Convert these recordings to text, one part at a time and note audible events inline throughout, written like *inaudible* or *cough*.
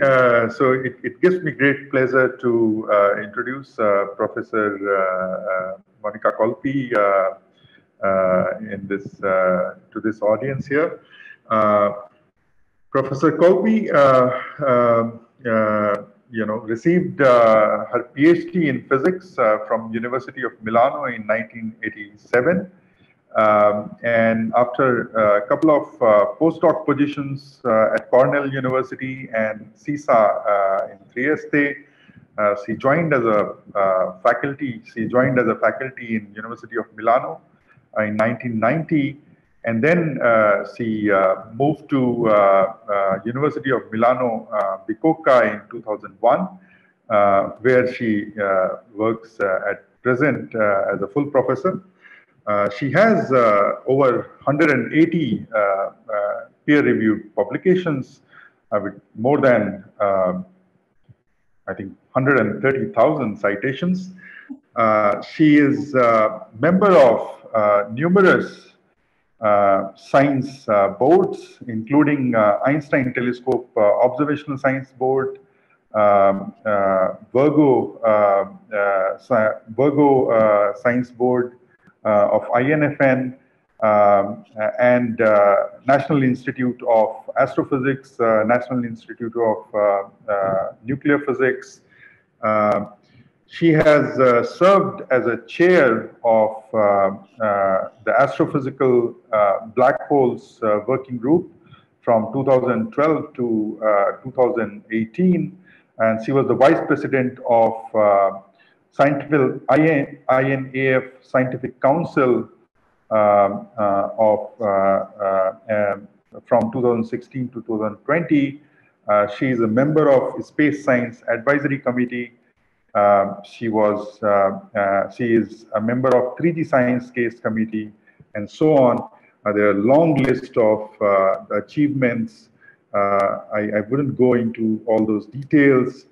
Uh, so it, it, gives me great pleasure to uh, introduce uh, Professor uh, uh, Monica Colpi uh, in this to this audience here. Professor Kolpe, um, you know, received her PhD in physics from University of Milano in 1987. Um, and after a couple of uh, postdoc positions uh, at Cornell University and SISSA uh, in Trieste, uh, she joined as a uh, faculty. She joined as a faculty in University of Milano in 1990, and then she moved to University of Milano Bicocca in 2001, where she works at present as a full professor. Uh, she has uh, over 180 uh, peer-reviewed publications with more than, um, I think, 130,000 citations. she is a member of numerous uh, science uh, boards, including uh, Einstein Telescope Observational Science Board, um, Virgo, Virgo Science Board, of INFN um, and uh, National Institute of Astrophysics, uh, National Institute of Nuclear Physics. Um, she has uh, served as a chair of uh, uh, the Astrophysical Black Holes Working Group from 2012 to 2018. And she was the vice president of scientific INAF Scientific Council um, uh, of uh, uh, um, from 2016 to 2020. Uh, she is a member of Space Science Advisory Committee. Um, she was she is a member of 3D Science Case Committee, and so on. there are a long list of achievements. I, I wouldn't go into all those details.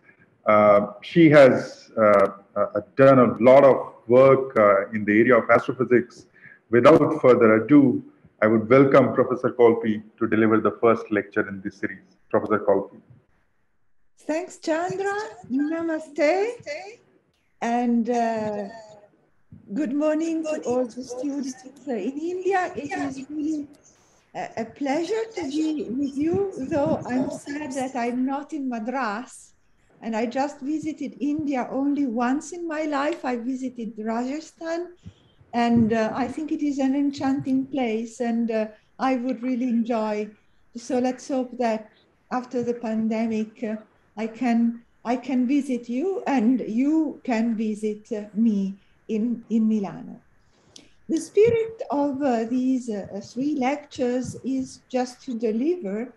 Uh, she has uh, uh, done a lot of work in the area of astrophysics. Without further ado, I would welcome Professor Colpi to deliver the first lecture in this series. Professor Colpi. Thanks, Chandra. Namaste. And uh, good morning to all the students in India. It is really a pleasure to be with you, though I'm sad that I'm not in Madras and I just visited India only once in my life. I visited Rajasthan, and uh, I think it is an enchanting place, and uh, I would really enjoy. So let's hope that after the pandemic, uh, I can I can visit you, and you can visit uh, me in in Milano. The spirit of uh, these uh, three lectures is just to deliver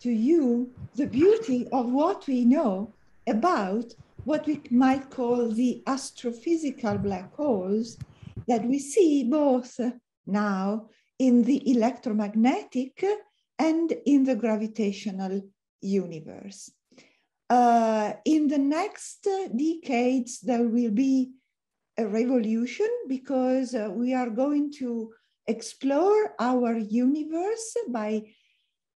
to you the beauty of what we know about what we might call the astrophysical black holes that we see both now in the electromagnetic and in the gravitational universe. Uh, in the next decades, there will be a revolution because uh, we are going to explore our universe by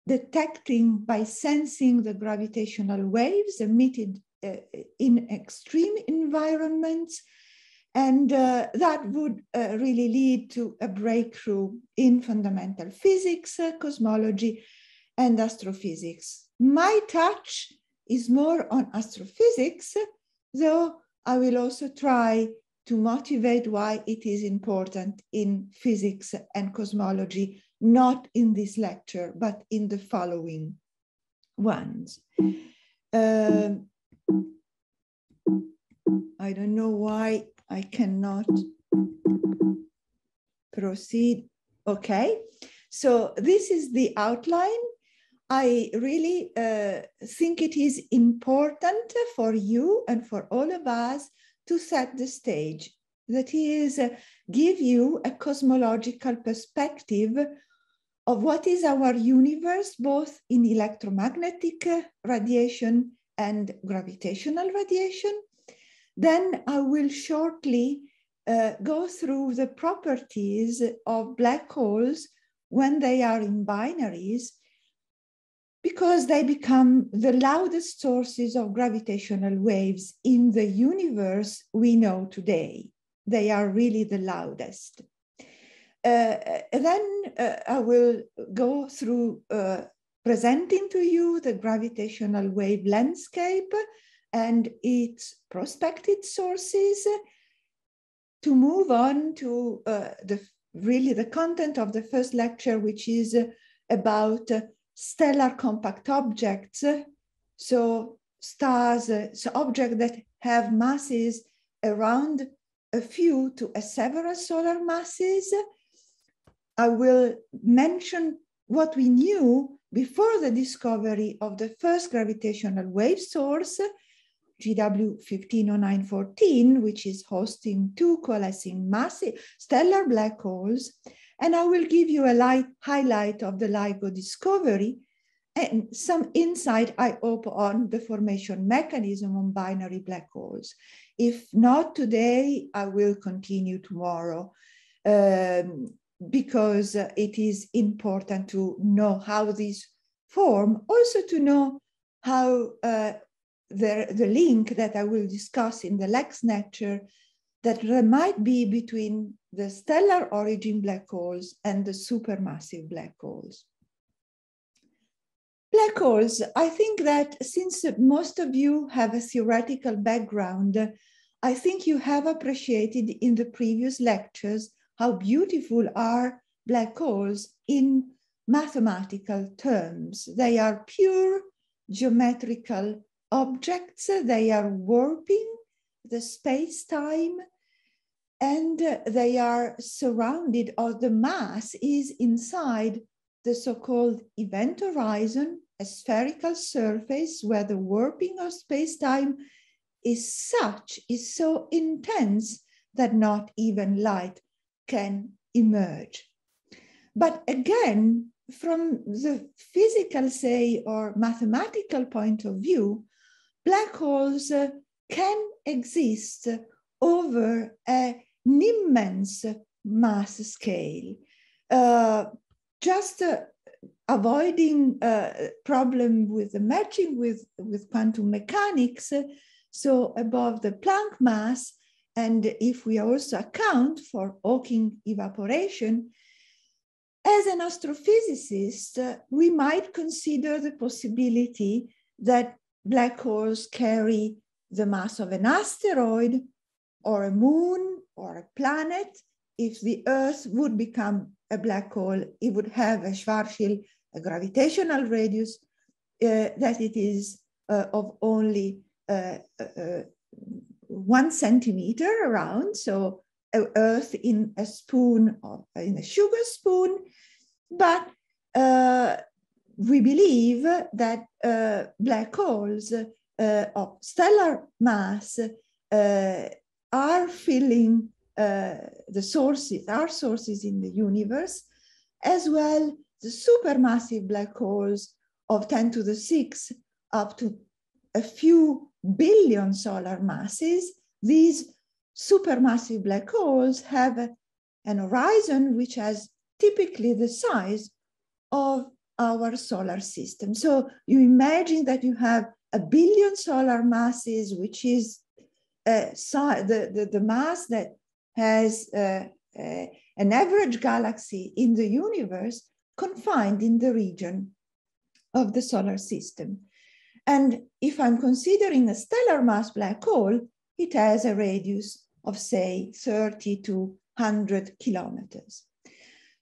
detecting by sensing the gravitational waves emitted uh, in extreme environments. And uh, that would uh, really lead to a breakthrough in fundamental physics, uh, cosmology, and astrophysics. My touch is more on astrophysics, though I will also try to motivate why it is important in physics and cosmology not in this lecture, but in the following ones. Um, I don't know why I cannot proceed. Okay, so this is the outline. I really uh, think it is important for you and for all of us to set the stage. That is, uh, give you a cosmological perspective of what is our universe, both in electromagnetic radiation and gravitational radiation. Then I will shortly uh, go through the properties of black holes when they are in binaries. Because they become the loudest sources of gravitational waves in the universe we know today. They are really the loudest. Uh, then uh, I will go through uh, presenting to you the gravitational wave landscape and its prospective sources to move on to uh, the really the content of the first lecture, which is about stellar compact objects. So stars, so objects that have masses around a few to a several solar masses. I will mention what we knew before the discovery of the first gravitational wave source, GW 150914, which is hosting two coalescing massive stellar black holes. And I will give you a light highlight of the LIGO discovery and some insight, I hope, on the formation mechanism on binary black holes. If not today, I will continue tomorrow um, because it is important to know how these form, also to know how uh, the, the link that I will discuss in the next lecture that there might be between the stellar origin black holes and the supermassive black holes. Black holes, I think that since most of you have a theoretical background, I think you have appreciated in the previous lectures how beautiful are black holes in mathematical terms. They are pure geometrical objects, they are warping the space-time and they are surrounded or the mass is inside the so-called event horizon, a spherical surface where the warping of space-time is such, is so intense that not even light can emerge. But again, from the physical, say, or mathematical point of view, black holes can exist over an immense mass scale. Uh, just uh, avoiding a uh, problem with the matching with, with quantum mechanics, so above the Planck mass, and if we also account for Hawking evaporation, as an astrophysicist, we might consider the possibility that black holes carry the mass of an asteroid or a moon or a planet. If the Earth would become a black hole, it would have a Schwarzschild, a gravitational radius uh, that it is uh, of only uh, uh, uh one centimeter around. So Earth in a spoon, or in a sugar spoon, but uh, we believe that uh, black holes uh, of stellar mass uh, are filling uh, the sources, our sources in the universe, as well the supermassive black holes of 10 to the 6 up to a few billion solar masses. These supermassive black holes have an horizon which has typically the size of our solar system. So you imagine that you have a billion solar masses, which is uh, the, the, the mass that has uh, uh, an average galaxy in the universe confined in the region of the solar system. And if I'm considering a stellar mass black hole, it has a radius of say 30 to 100 kilometers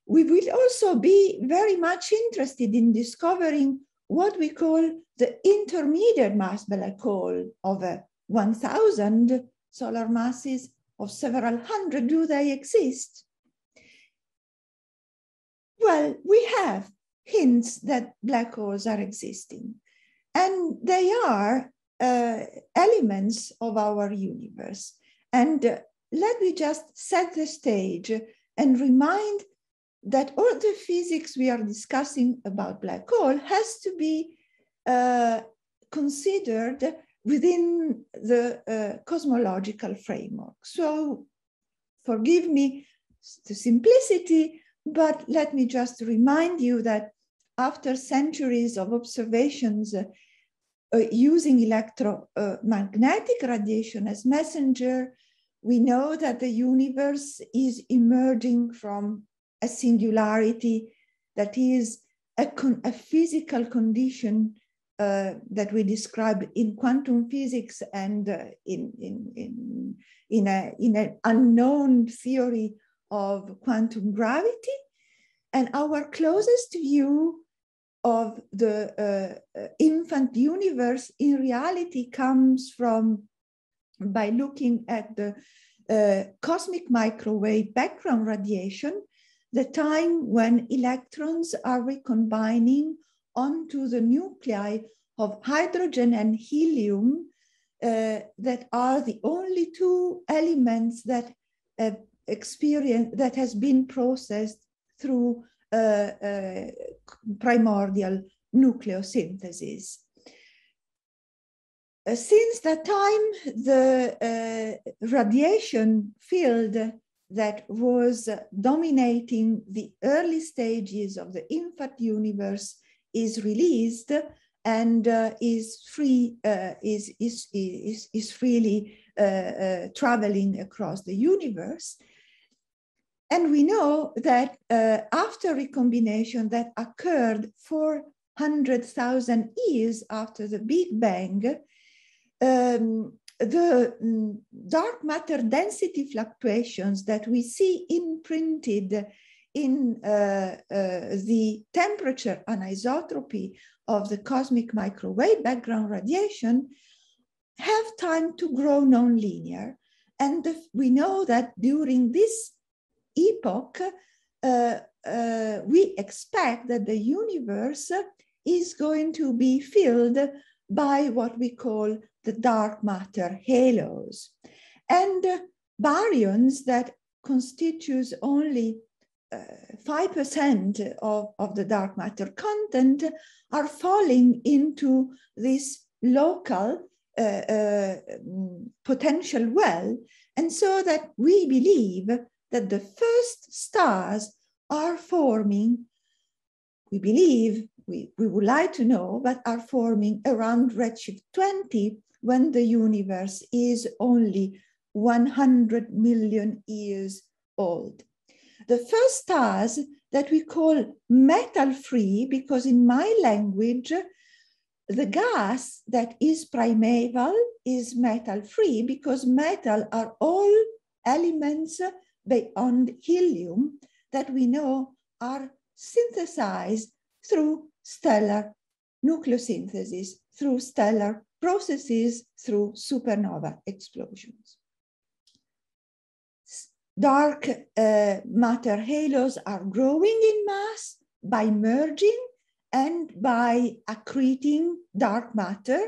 we will also be very much interested in discovering what we call the intermediate mass black hole of 1,000 solar masses of several hundred. Do they exist? Well, we have hints that black holes are existing, and they are uh, elements of our universe. And uh, let me just set the stage and remind that all the physics we are discussing about black hole has to be uh, considered within the uh, cosmological framework. So forgive me the simplicity, but let me just remind you that after centuries of observations uh, uh, using electromagnetic radiation as messenger, we know that the universe is emerging from a singularity that is a, a physical condition uh, that we describe in quantum physics and uh, in, in, in, in, a, in an unknown theory of quantum gravity. And our closest view of the uh, uh infant universe in reality comes from by looking at the uh, cosmic microwave background radiation, the time when electrons are recombining onto the nuclei of hydrogen and helium uh, that are the only two elements that uh, experience that has been processed through uh, uh primordial nucleosynthesis. Uh, since that time, the radiation field that was dominating the early stages of the infant universe is released and uh, is free uh, is, is, is, is freely uh, uh traveling across the universe. And we know that uh, after recombination that occurred 400,000 years after the Big Bang, um, the um, dark matter density fluctuations that we see imprinted in uh, uh, the temperature anisotropy of the cosmic microwave background radiation have time to grow nonlinear. And we know that during this epoch, uh, uh, we expect that the universe is going to be filled by what we call the dark matter halos. And uh, baryons that constitutes only 5% uh, of, of the dark matter content are falling into this local uh, uh, potential well. And so that we believe that the first stars are forming, we believe, we, we would like to know, but are forming around redshift 20 when the universe is only 100 million years old. The first stars that we call metal free, because in my language, the gas that is primeval is metal free because metal are all elements beyond helium that we know are synthesized through stellar nucleosynthesis, through stellar processes, through supernova explosions dark uh, matter halos are growing in mass by merging and by accreting dark matter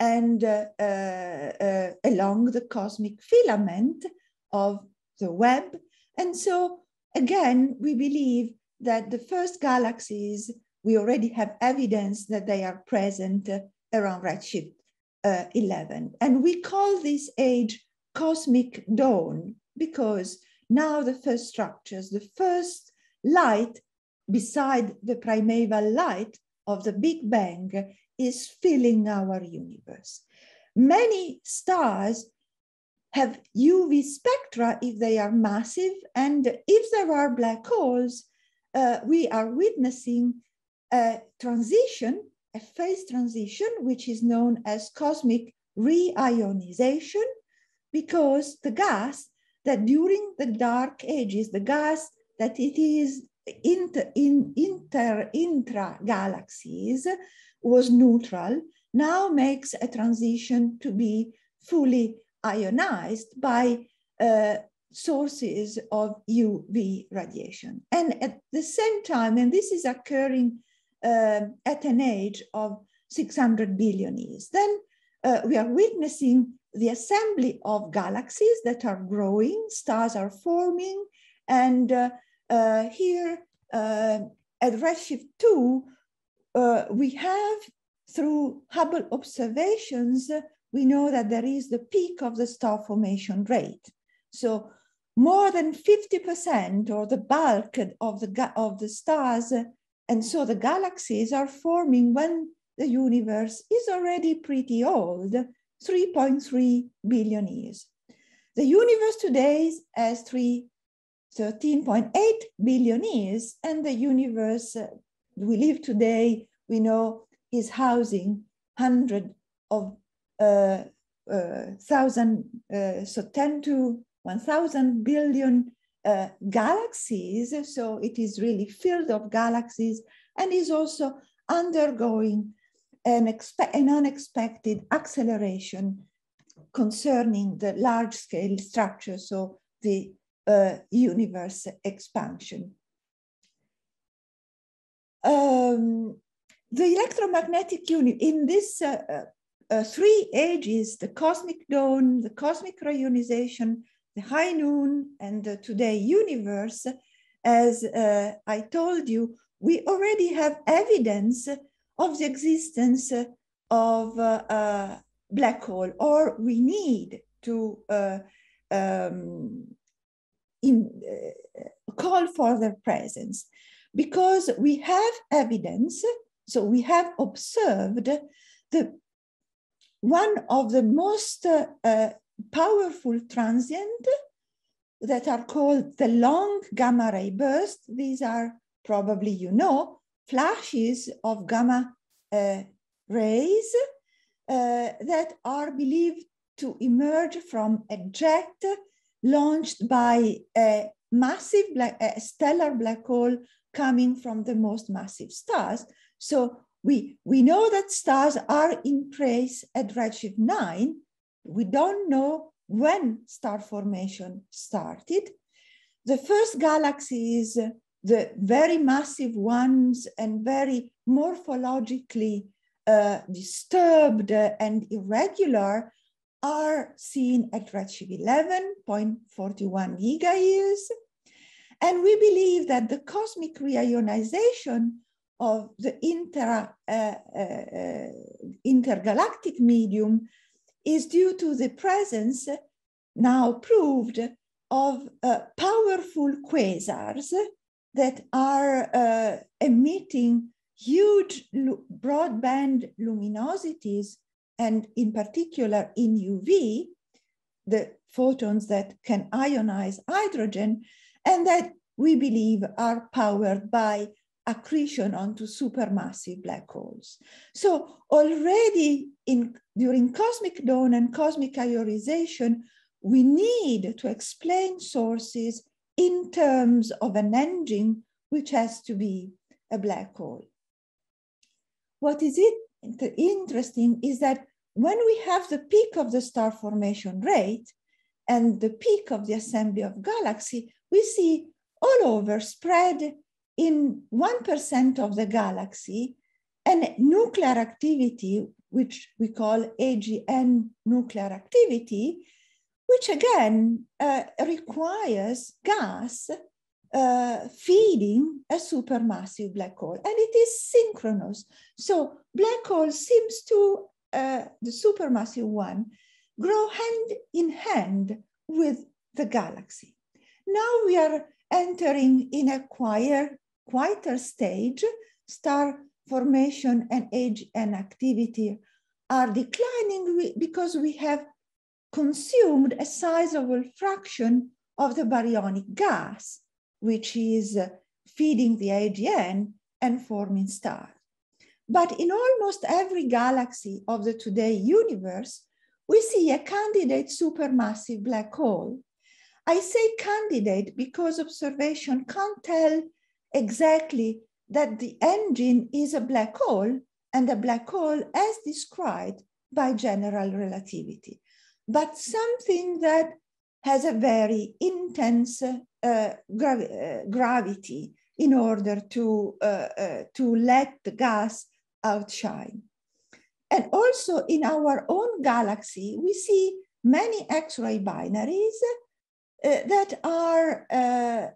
and uh, uh, uh, along the cosmic filament of the web. And so again, we believe that the first galaxies, we already have evidence that they are present around redshift uh, 11. And we call this age cosmic dawn because now the first structures, the first light beside the primeval light of the Big Bang is filling our universe. Many stars have UV spectra if they are massive, and if there are black holes, uh, we are witnessing a transition, a phase transition, which is known as cosmic reionization, because the gas that during the dark ages, the gas that it is inter, in inter intra galaxies was neutral, now makes a transition to be fully ionized by uh, sources of UV radiation. And at the same time, and this is occurring uh, at an age of 600 billion years, then uh, we are witnessing the assembly of galaxies that are growing, stars are forming, and uh, uh, here uh, at Redshift 2, uh, we have, through Hubble observations, we know that there is the peak of the star formation rate. So more than 50% or the bulk of the, of the stars And so the galaxies are forming when the universe is already pretty old, 3.3 billion years. The universe today has 3, 13.8 billion years, and the universe uh, we live today, we know, is housing hundred of uh, uh, thousand, uh, so 10 to 1,000 billion uh, galaxies. So it is really filled of galaxies and is also undergoing an, an unexpected acceleration concerning the large scale structure, so the uh, universe expansion. Um, the electromagnetic unit in this uh, uh, three ages, the cosmic dawn, the cosmic reionization, the high noon, and the today universe, as uh, I told you, we already have evidence of the existence of a black hole, or we need to uh, um, in, uh, call for their presence because we have evidence, so we have observed the one of the most uh, uh, powerful transient that are called the long gamma ray burst. These are probably, you know, flashes of gamma uh, rays uh, that are believed to emerge from a jet launched by a massive black, a stellar black hole coming from the most massive stars. So we, we know that stars are in place at redshift 9. We don't know when star formation started. The first galaxies, the very massive ones and very morphologically uh, disturbed and irregular, are seen at redshift 11.41 gigayears. And we believe that the cosmic reionization of the inter, uh, uh, intergalactic medium is due to the presence, now proved, of uh, powerful quasars that are uh, emitting huge broadband luminosities, and in particular in UV, the photons that can ionize hydrogen, and that we believe are powered by accretion onto supermassive black holes. So already in, during cosmic dawn and cosmic ionization, we need to explain sources in terms of an engine which has to be a black hole. What is it interesting is that when we have the peak of the star formation rate and the peak of the assembly of galaxy, we see all over spread in 1% of the galaxy, and nuclear activity, which we call AGN nuclear activity, which again uh, requires gas uh, feeding a supermassive black hole, and it is synchronous. So black hole seems to, uh, the supermassive one, grow hand in hand with the galaxy. Now we are entering in a quieter, quieter stage, star formation and AGN activity are declining because we have consumed a sizable fraction of the baryonic gas, which is uh, feeding the AGN and forming stars. But in almost every galaxy of the today universe, we see a candidate supermassive black hole. I say candidate because observation can't tell exactly that the engine is a black hole and a black hole as described by general relativity, but something that has a very intense uh, uh, gravity in order to, uh, uh to let the gas outshine. And also in our own galaxy, we see many X-ray binaries uh, that are uh,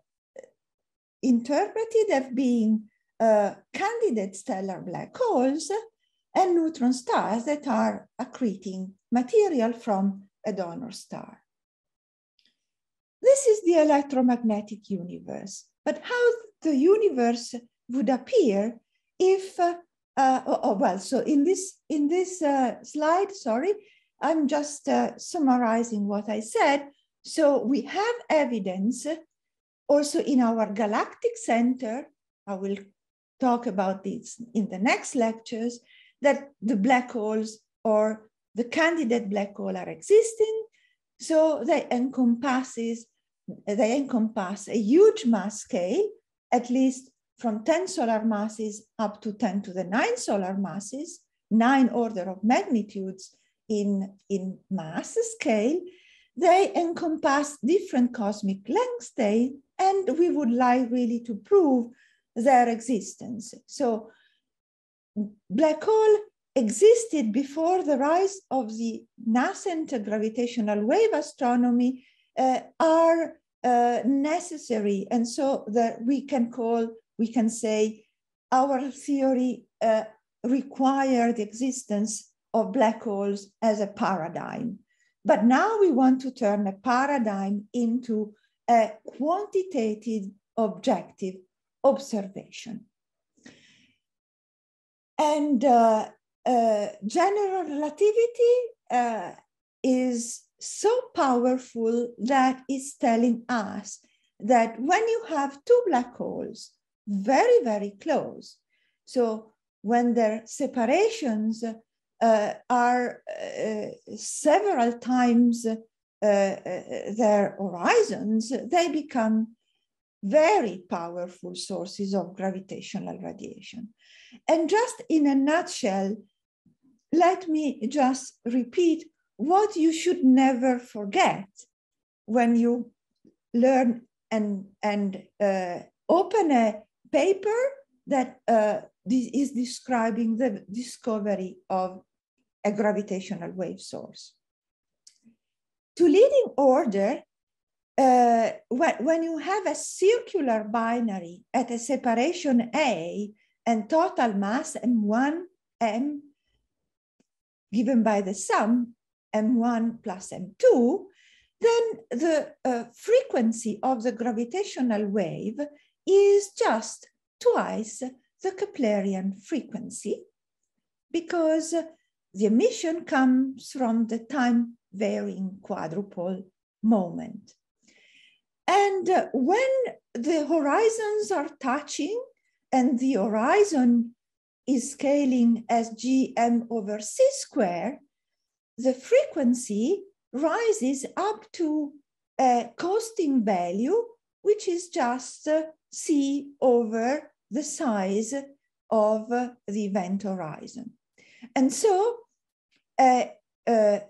interpreted as being candidate stellar black holes and neutron stars that are accreting material from a donor star. This is the electromagnetic universe, but how the universe would appear if, uh, uh, oh, oh, well, so in this, in this uh, slide, sorry, I'm just uh, summarizing what I said. So we have evidence also in our galactic center, I will talk about this in the next lectures, that the black holes or the candidate black hole are existing. So they encompasses, they encompass a huge mass scale, at least from 10 solar masses up to 10 to the 9 solar masses, nine order of magnitudes in, in mass scale, they encompass different cosmic length state, and we would like really to prove their existence. So black hole existed before the rise of the nascent gravitational wave astronomy uh, are uh, necessary. And so that we can call, we can say our theory uh, required the existence of black holes as a paradigm. But now we want to turn a paradigm into a quantitative objective observation. And uh, uh, general relativity uh, is so powerful that it's telling us that when you have two black holes very, very close, so when their separations uh, are uh, several times uh, their horizons, they become very powerful sources of gravitational radiation. And just in a nutshell, let me just repeat what you should never forget when you learn and, and uh, open a paper that uh, is describing the discovery of a gravitational wave source. To leading order, uh, when, when you have a circular binary at a separation A and total mass m1, m given by the sum m1 plus m2, then the uh, frequency of the gravitational wave is just twice the Keplerian frequency because the emission comes from the time varying quadrupole moment. And when the horizons are touching and the horizon is scaling as gm over c square, the frequency rises up to a costing value, which is just c over the size of the event horizon. And so uh, uh,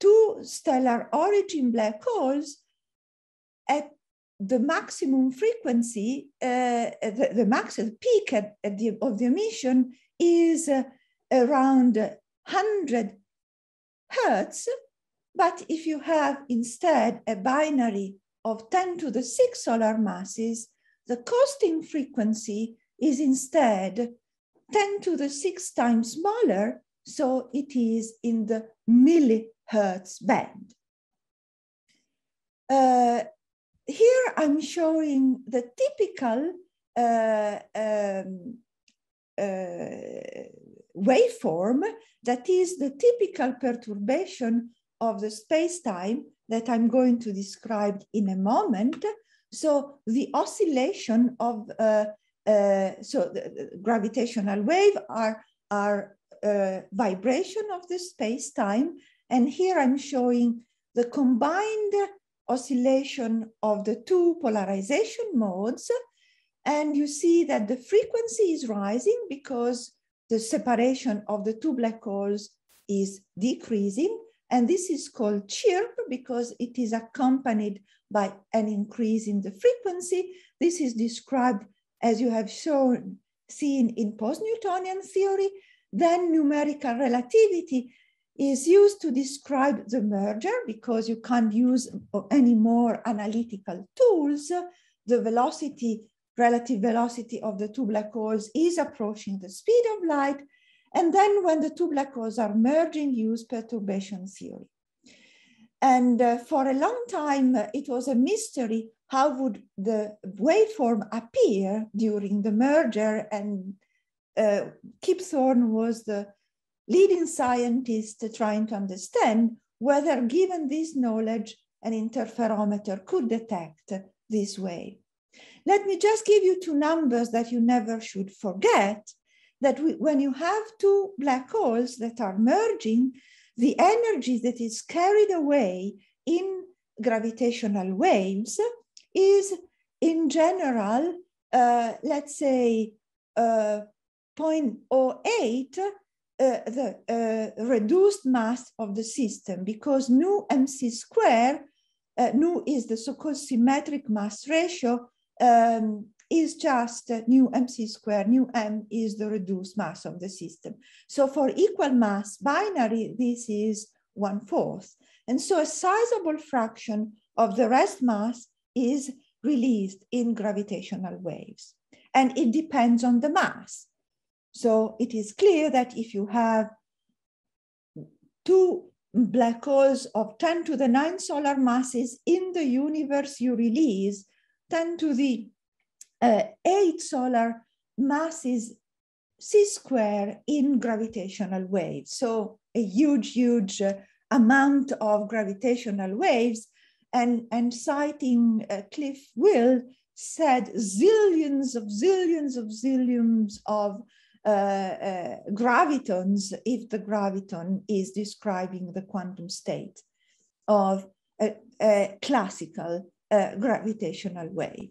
two stellar origin black holes at the maximum frequency, uh, the, the maximum peak at, at the, of the emission is uh, around 100 hertz. But if you have instead a binary of 10 to the 6 solar masses, the costing frequency is instead 10 to the 6 times smaller, so it is in the millihertz band. Uh, here I'm showing the typical uh, um, uh, waveform that is the typical perturbation of the space-time that I'm going to describe in a moment. So the oscillation of, uh, uh, so the, the, gravitational wave are, are uh, vibration of the space-time. And here I'm showing the combined oscillation of the two polarization modes. And you see that the frequency is rising because the separation of the two black holes is decreasing. And this is called chirp because it is accompanied by an increase in the frequency. This is described as you have shown, seen in post-Newtonian theory. Then numerical relativity is used to describe the merger because you can't use any more analytical tools. The velocity, relative velocity of the two black holes is approaching the speed of light. And then when the two black holes are merging, use perturbation theory. And uh, for a long time, uh, it was a mystery how would the waveform appear during the merger. And uh, Kip Thorne was the leading scientists trying to understand whether, given this knowledge, an interferometer could detect this wave. Let me just give you two numbers that you never should forget that we, when you have two black holes that are merging, the energy that is carried away in gravitational waves is in general, uh, let's say uh, 0.08, uh, the uh, reduced mass of the system because nu mc square, uh, nu is the so-called symmetric mass ratio, um, is just uh, nu mc square, nu m is the reduced mass of the system. So for equal mass binary, this is one fourth. And so a sizable fraction of the rest mass is released in gravitational waves. And it depends on the mass. So it is clear that if you have two black holes of 10 to the 9 solar masses in the universe, you release 10 to the uh, eight solar masses c square in gravitational waves. So a huge, huge uh, amount of gravitational waves. And, and citing uh, Cliff Will said zillions of zillions of zillions of gravitons if the graviton is describing the quantum state of a, a classical uh, gravitational wave.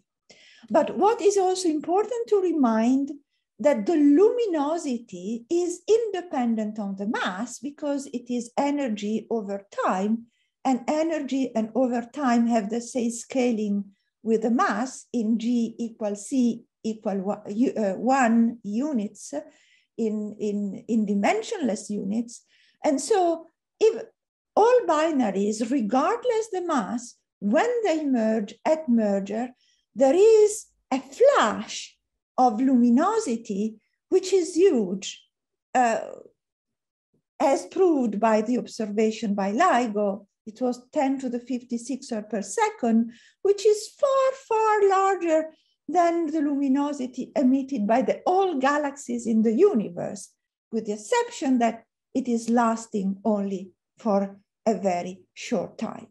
But what is also important to remind that the luminosity is independent on the mass because it is energy over time and energy and over time have the same scaling with the mass in G equals C equal uh, one units in, in, in dimensionless units. And so if all binaries, regardless the mass, when they merge at merger, there is a flash of luminosity, which is huge, uh, as proved by the observation by LIGO. It was 10 to the 56 per second, which is far, far larger than the luminosity emitted by the all galaxies in the universe, with the exception that it is lasting only for a very short time.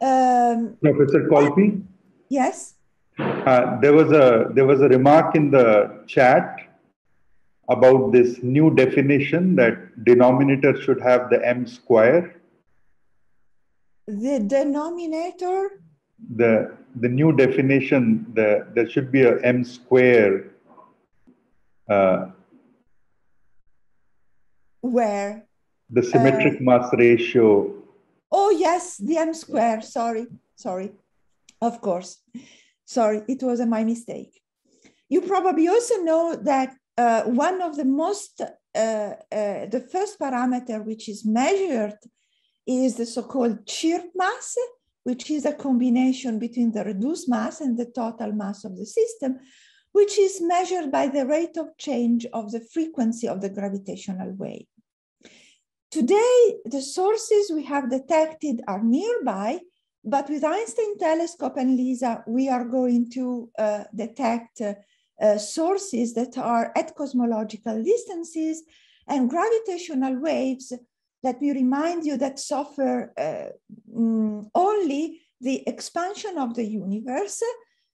Um, Professor Colpi? Yes? Uh, there was a there was a remark in the chat about this new definition that denominator should have the m square. The denominator. The the new definition the there should be a m square. Uh, Where? The symmetric uh, mass ratio Oh, yes, the m square. Sorry, sorry. Of course. Sorry, it was my mistake. You probably also know that uh, one of the most, uh, uh, the first parameter which is measured is the so-called chirp mass, which is a combination between the reduced mass and the total mass of the system, which is measured by the rate of change of the frequency of the gravitational wave. Today, the sources we have detected are nearby, but with Einstein Telescope and LISA, we are going to uh, detect uh, uh, sources that are at cosmological distances and gravitational waves. Let me remind you that suffer mm, only the expansion of the universe.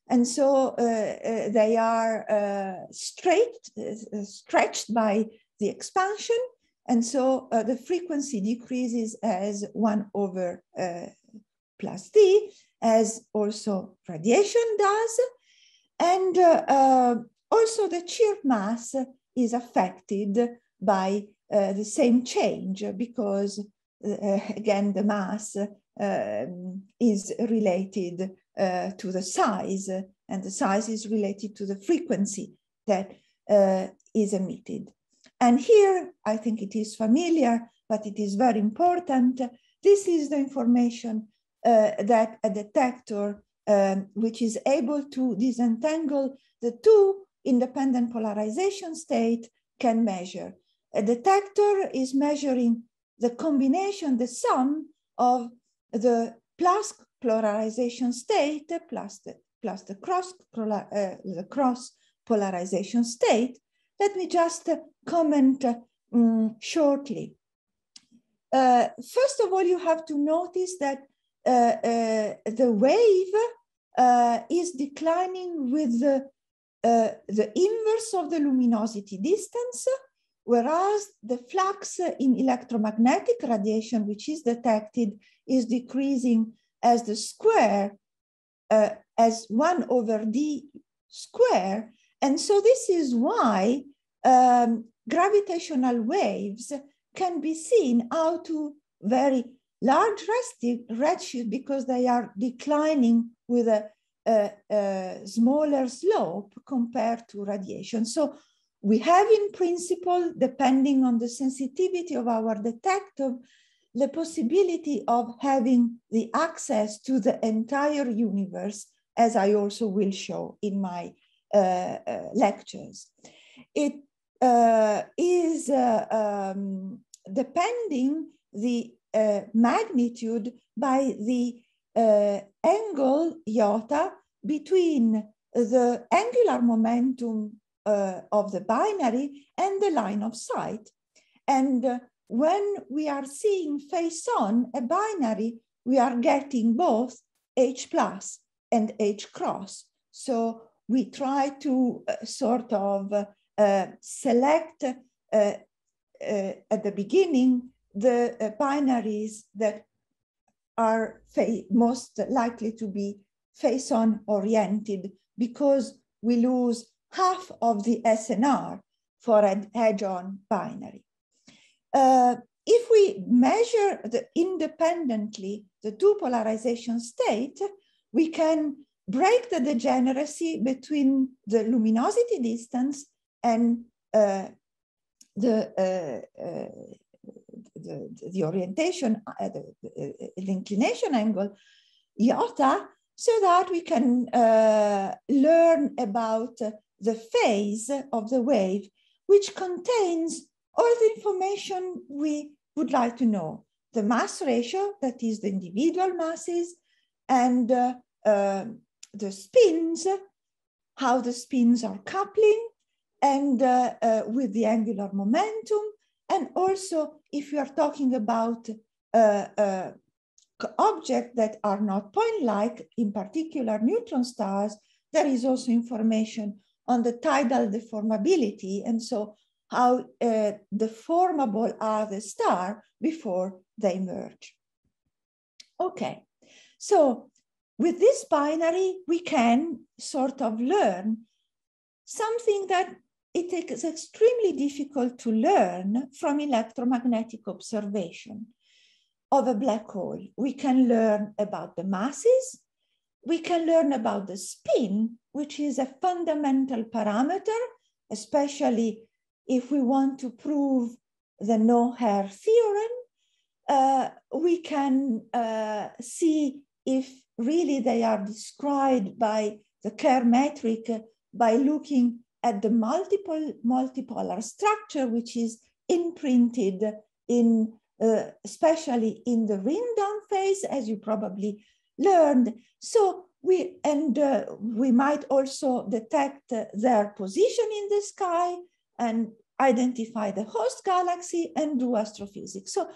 And so uh, uh, they are uh, straight, stretched by the expansion and so uh, the frequency decreases as one over uh, plus t, as also radiation does. And uh, uh also the chirp mass is affected by uh, the same change because uh, *laughs* again, the mass um, is related to the size and the size is related to the frequency that is emitted. And here, I think it is familiar, but it is very important. This is the information uh, that a detector, um, which is able to disentangle the two independent polarization state can measure. A detector is measuring the combination, the sum of the plus polarization state plus the, plus the cross, uh, the cross polarization state. Let me just comment um, shortly. Uh, first of all, you have to notice that uh, uh, the wave uh, is declining with the, uh, the inverse of the luminosity distance, whereas the flux in electromagnetic radiation, which is detected, is decreasing as the square, uh, as one over d square. And so this is why um, gravitational waves can be seen out to very large redshift because they are declining with a, a, a, smaller slope compared to radiation. So we have in principle, depending on the sensitivity of our detector, the possibility of having the access to the entire universe, as I also will show in my uh, uh, lectures. It uh, is uh, um, depending the uh, magnitude by the uh, angle iota between the angular momentum uh, of the binary and the line of sight. And uh, when we are seeing face on a binary, we are getting both H plus and H cross. So we try to uh, sort of uh, select at the beginning the uh, binaries that are most likely to be face-on oriented because we lose half of the SNR for an edge-on binary. Uh, if we measure the independently the two polarization state, we can break the degeneracy between the luminosity distance and uh, the, uh, uh, the, the, orientation, uh, the, the, inclination angle, iota, so that we can learn about the phase of the wave, which contains all the information we would like to know. The mass ratio, that is the individual masses, and uh, uh, the spins, how the spins are coupling, and uh, uh, with the angular momentum. And also, if you are talking about uh, uh objects that are not point-like, in particular neutron stars, there is also information on the tidal deformability. And so how uh, deformable are the star before they merge. Okay, so with this binary, we can sort of learn something that it is extremely difficult to learn from electromagnetic observation of a black hole. We can learn about the masses, we can learn about the spin, which is a fundamental parameter, especially if we want to prove the no-hair theorem. Uh, we can uh, see if really they are described by the Kerr metric by looking at the multiple multipolar structure, which is imprinted in, uh, especially in the ring down phase, as you probably learned. So we, and uh, we might also detect uh, their position in the sky and identify the host galaxy and do astrophysics. So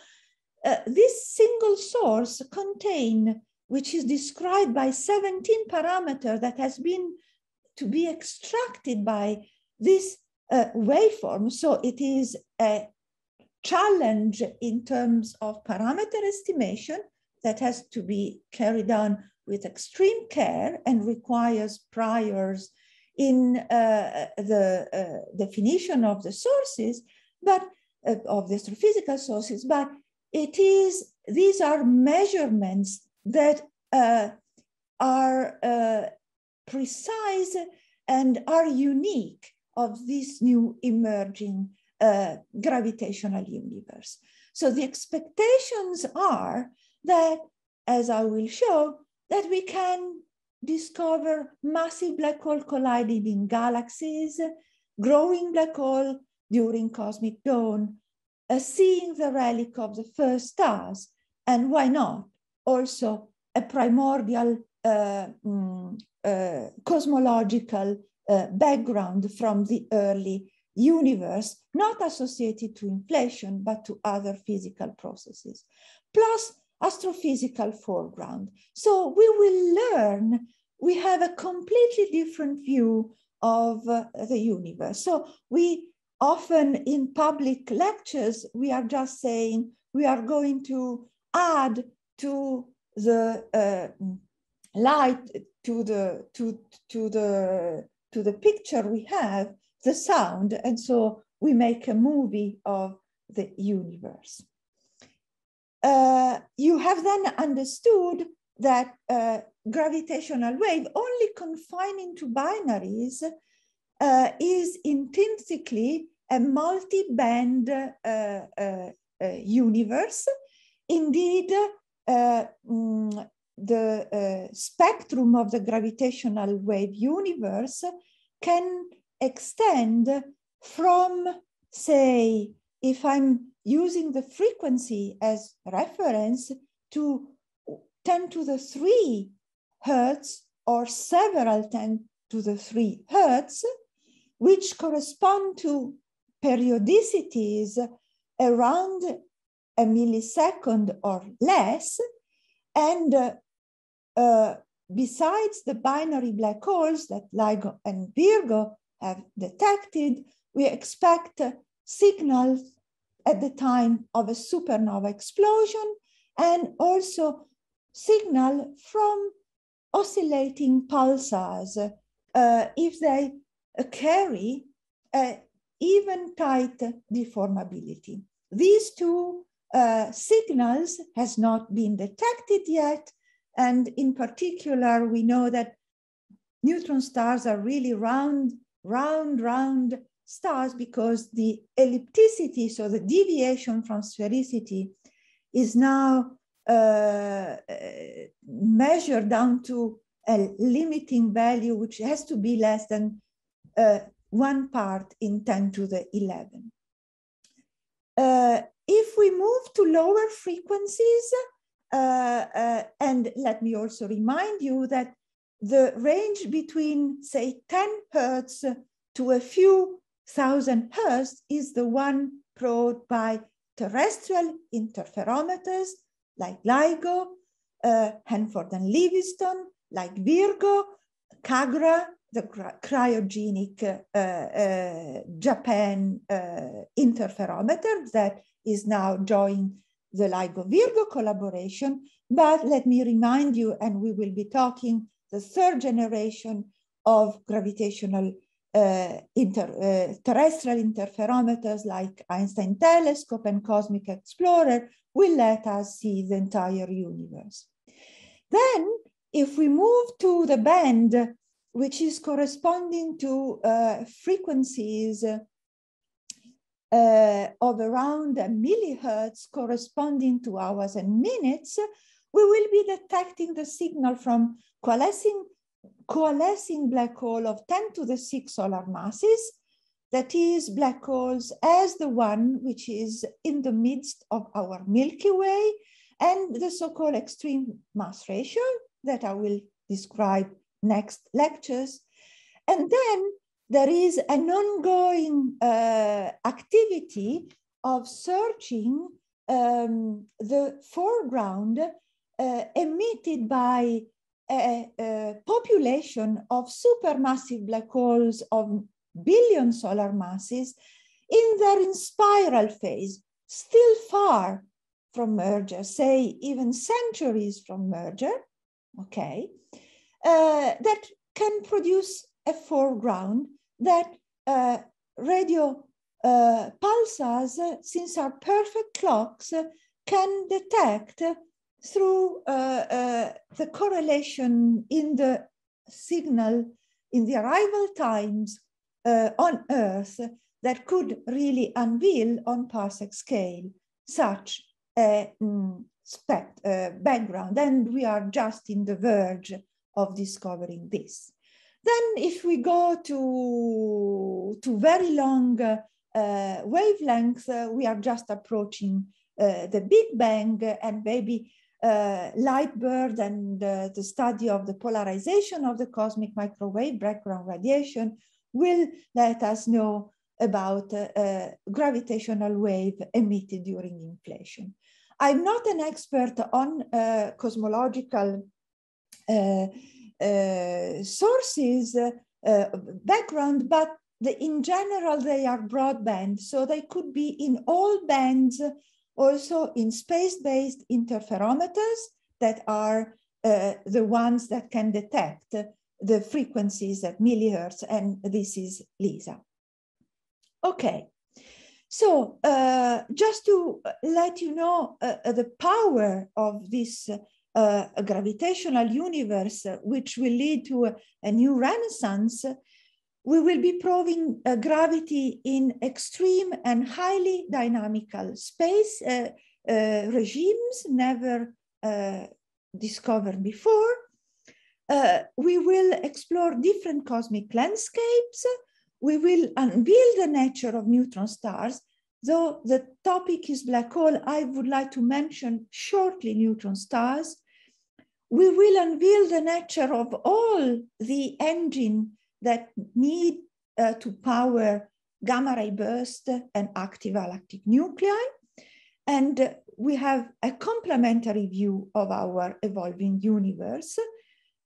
uh, this single source contain, which is described by 17 parameter that has been to be extracted by this uh, waveform. So it is a challenge in terms of parameter estimation that has to be carried on with extreme care and requires priors in uh, the uh, definition of the sources, but uh, of the astrophysical sources, but it is, these are measurements that uh, are uh, precise and are unique of this new emerging uh, gravitational universe. So the expectations are that, as I will show, that we can discover massive black hole colliding in galaxies, growing black hole during cosmic dawn, uh, seeing the relic of the first stars, and why not? Also a primordial uh, mm, uh, cosmological uh, background from the early universe, not associated to inflation, but to other physical processes, plus astrophysical foreground. So we will learn, we have a completely different view of uh, the universe. So we often in public lectures, we are just saying we are going to add to the uh, light to the to to the to the picture we have the sound and so we make a movie of the universe uh, you have then understood that uh, gravitational wave only confining to binaries uh, is intrinsically a multi-band uh, uh, universe. Indeed, mm, the spectrum of the gravitational wave universe can extend from, say, if I'm using the frequency as reference to 10 to the 3 hertz or several 10 to the 3 hertz, which correspond to periodicities around a millisecond or less. And uh, uh, besides the binary black holes that LIGO and Virgo have detected, we expect signals at the time of a supernova explosion and also signal from oscillating pulsars uh, if they uh, carry even tight deformability. These two uh, signals has not been detected yet. And in particular, we know that neutron stars are really round, round, round stars because the ellipticity, so the deviation from sphericity, is now uh, measured down to a limiting value, which has to be less than uh, one part in 10 to the 11. Uh, if we move to lower frequencies, uh, uh, and let me also remind you that the range between, say, 10 hertz to a few thousand hertz is the one probed by terrestrial interferometers like LIGO, uh, Hanford and Livingston, like Virgo, KAGRA, the cryogenic uh, uh, Japan uh, interferometer that is now joining the LIGO Virgo collaboration. But let me remind you, and we will be talking the third generation of gravitational uh, inter, uh, terrestrial interferometers like Einstein Telescope and Cosmic Explorer will let us see the entire universe. Then, if we move to the band which is corresponding to uh, frequencies uh, of around a millihertz corresponding to hours and minutes, we will be detecting the signal from coalescing, coalescing black hole of 10 to the 6 solar masses, that is black holes as the one which is in the midst of our Milky Way, and the so-called extreme mass ratio that I will describe next lectures. And then there is an ongoing uh, activity of searching um, the foreground uh, emitted by a, population of supermassive black holes of billion solar masses in their spiral phase, still far from merger, say even centuries from merger, okay? uh, that can produce a foreground that uh, radio uh, pulsars, since our perfect clocks, can detect through uh, uh, the correlation in the signal in the arrival times uh, on Earth that could really unveil on parsec scale such a mm, spect, background. And we are just in the verge of discovering this. Then if we go to, to very long uh, uh, wavelength, uh, we are just approaching uh, the Big Bang and maybe uh, LiteBIRD and the study of the polarization of the cosmic microwave background radiation will let us know about a gravitational wave emitted during inflation. I'm not an expert on uh, cosmological uh, uh, sources uh, background, but the, in general, they are broadband. So they could be in all bands, also in space-based interferometers that are uh, the ones that can detect the frequencies at millihertz, and this is LISA. Okay, so uh, just to let you know uh, uh the power of this uh, gravitational universe, which will lead to a, a new renaissance, we will be proving uh, gravity in extreme and highly dynamical space uh, uh, regimes never uh, discovered before. Uh, we will explore different cosmic landscapes. We will unveil the nature of neutron stars. Though the topic is black hole, I would like to mention shortly neutron stars. We will unveil the nature of all the engine that need uh, to power gamma ray burst and active galactic nuclei. And we have a complementary view of our evolving universe,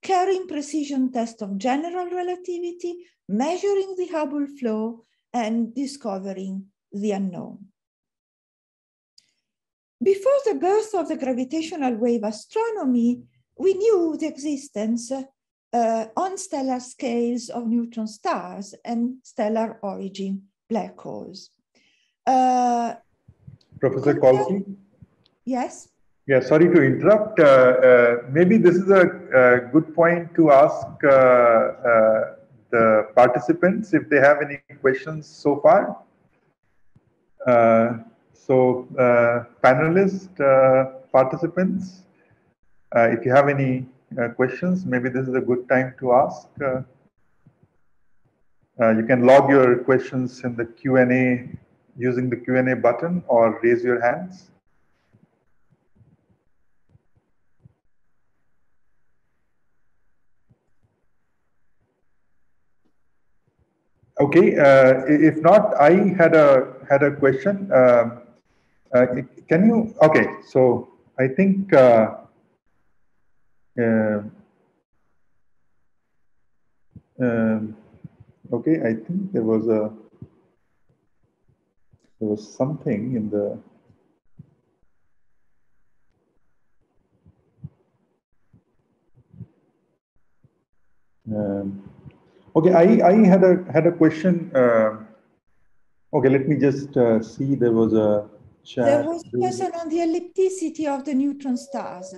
carrying precision test of general relativity, measuring the Hubble flow, and discovering the unknown. Before the birth of the gravitational wave astronomy, we knew the existence uh, on stellar scales of neutron stars and stellar origin black holes. Uh, Professor Colpi? Yes? Yeah, sorry to interrupt. Uh, uh maybe this is a, a, good point to ask uh, uh, the participants if they have any questions so far. so, panelists, participants, if you have any uh, questions, maybe this is a good time to ask. Uh, uh, you can log your questions in the Q&A using the Q&A button or raise your hands. Okay, uh, if not, I had a had a question. Uh, uh, can you? Okay, so I think um, um, okay, I think there was a there was something in the um, okay I, I had a had a question uh, okay let me just uh, see there was a chat. There was a question on the ellipticity of the neutron stars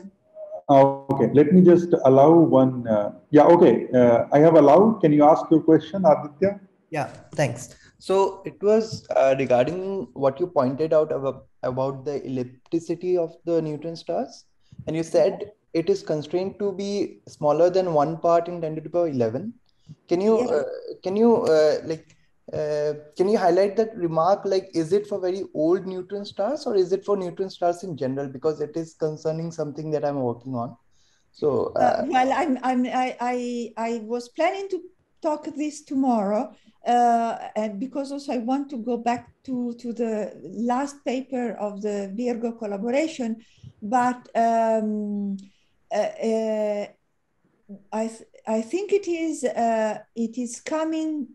Okay, let me just allow one. Uh, yeah, okay. Uh, I have allowed. Can you ask your question, Aditya? Yeah, thanks. So it was uh, regarding what you pointed out about, about the ellipticity of the neutron stars. And you said it is constrained to be smaller than one part in 10 to the power 11. Can you, yeah. Uh, can you uh, like, uh, can you highlight that remark like is it for very old neutron stars or is it for neutron stars in general? Because it is concerning something that i'm working on. So uh, uh, well i'm i'm I, I i was planning to talk this tomorrow uh, and because also i want to go back to to the last paper of the virgo collaboration but um, uh, i th i think it is it is coming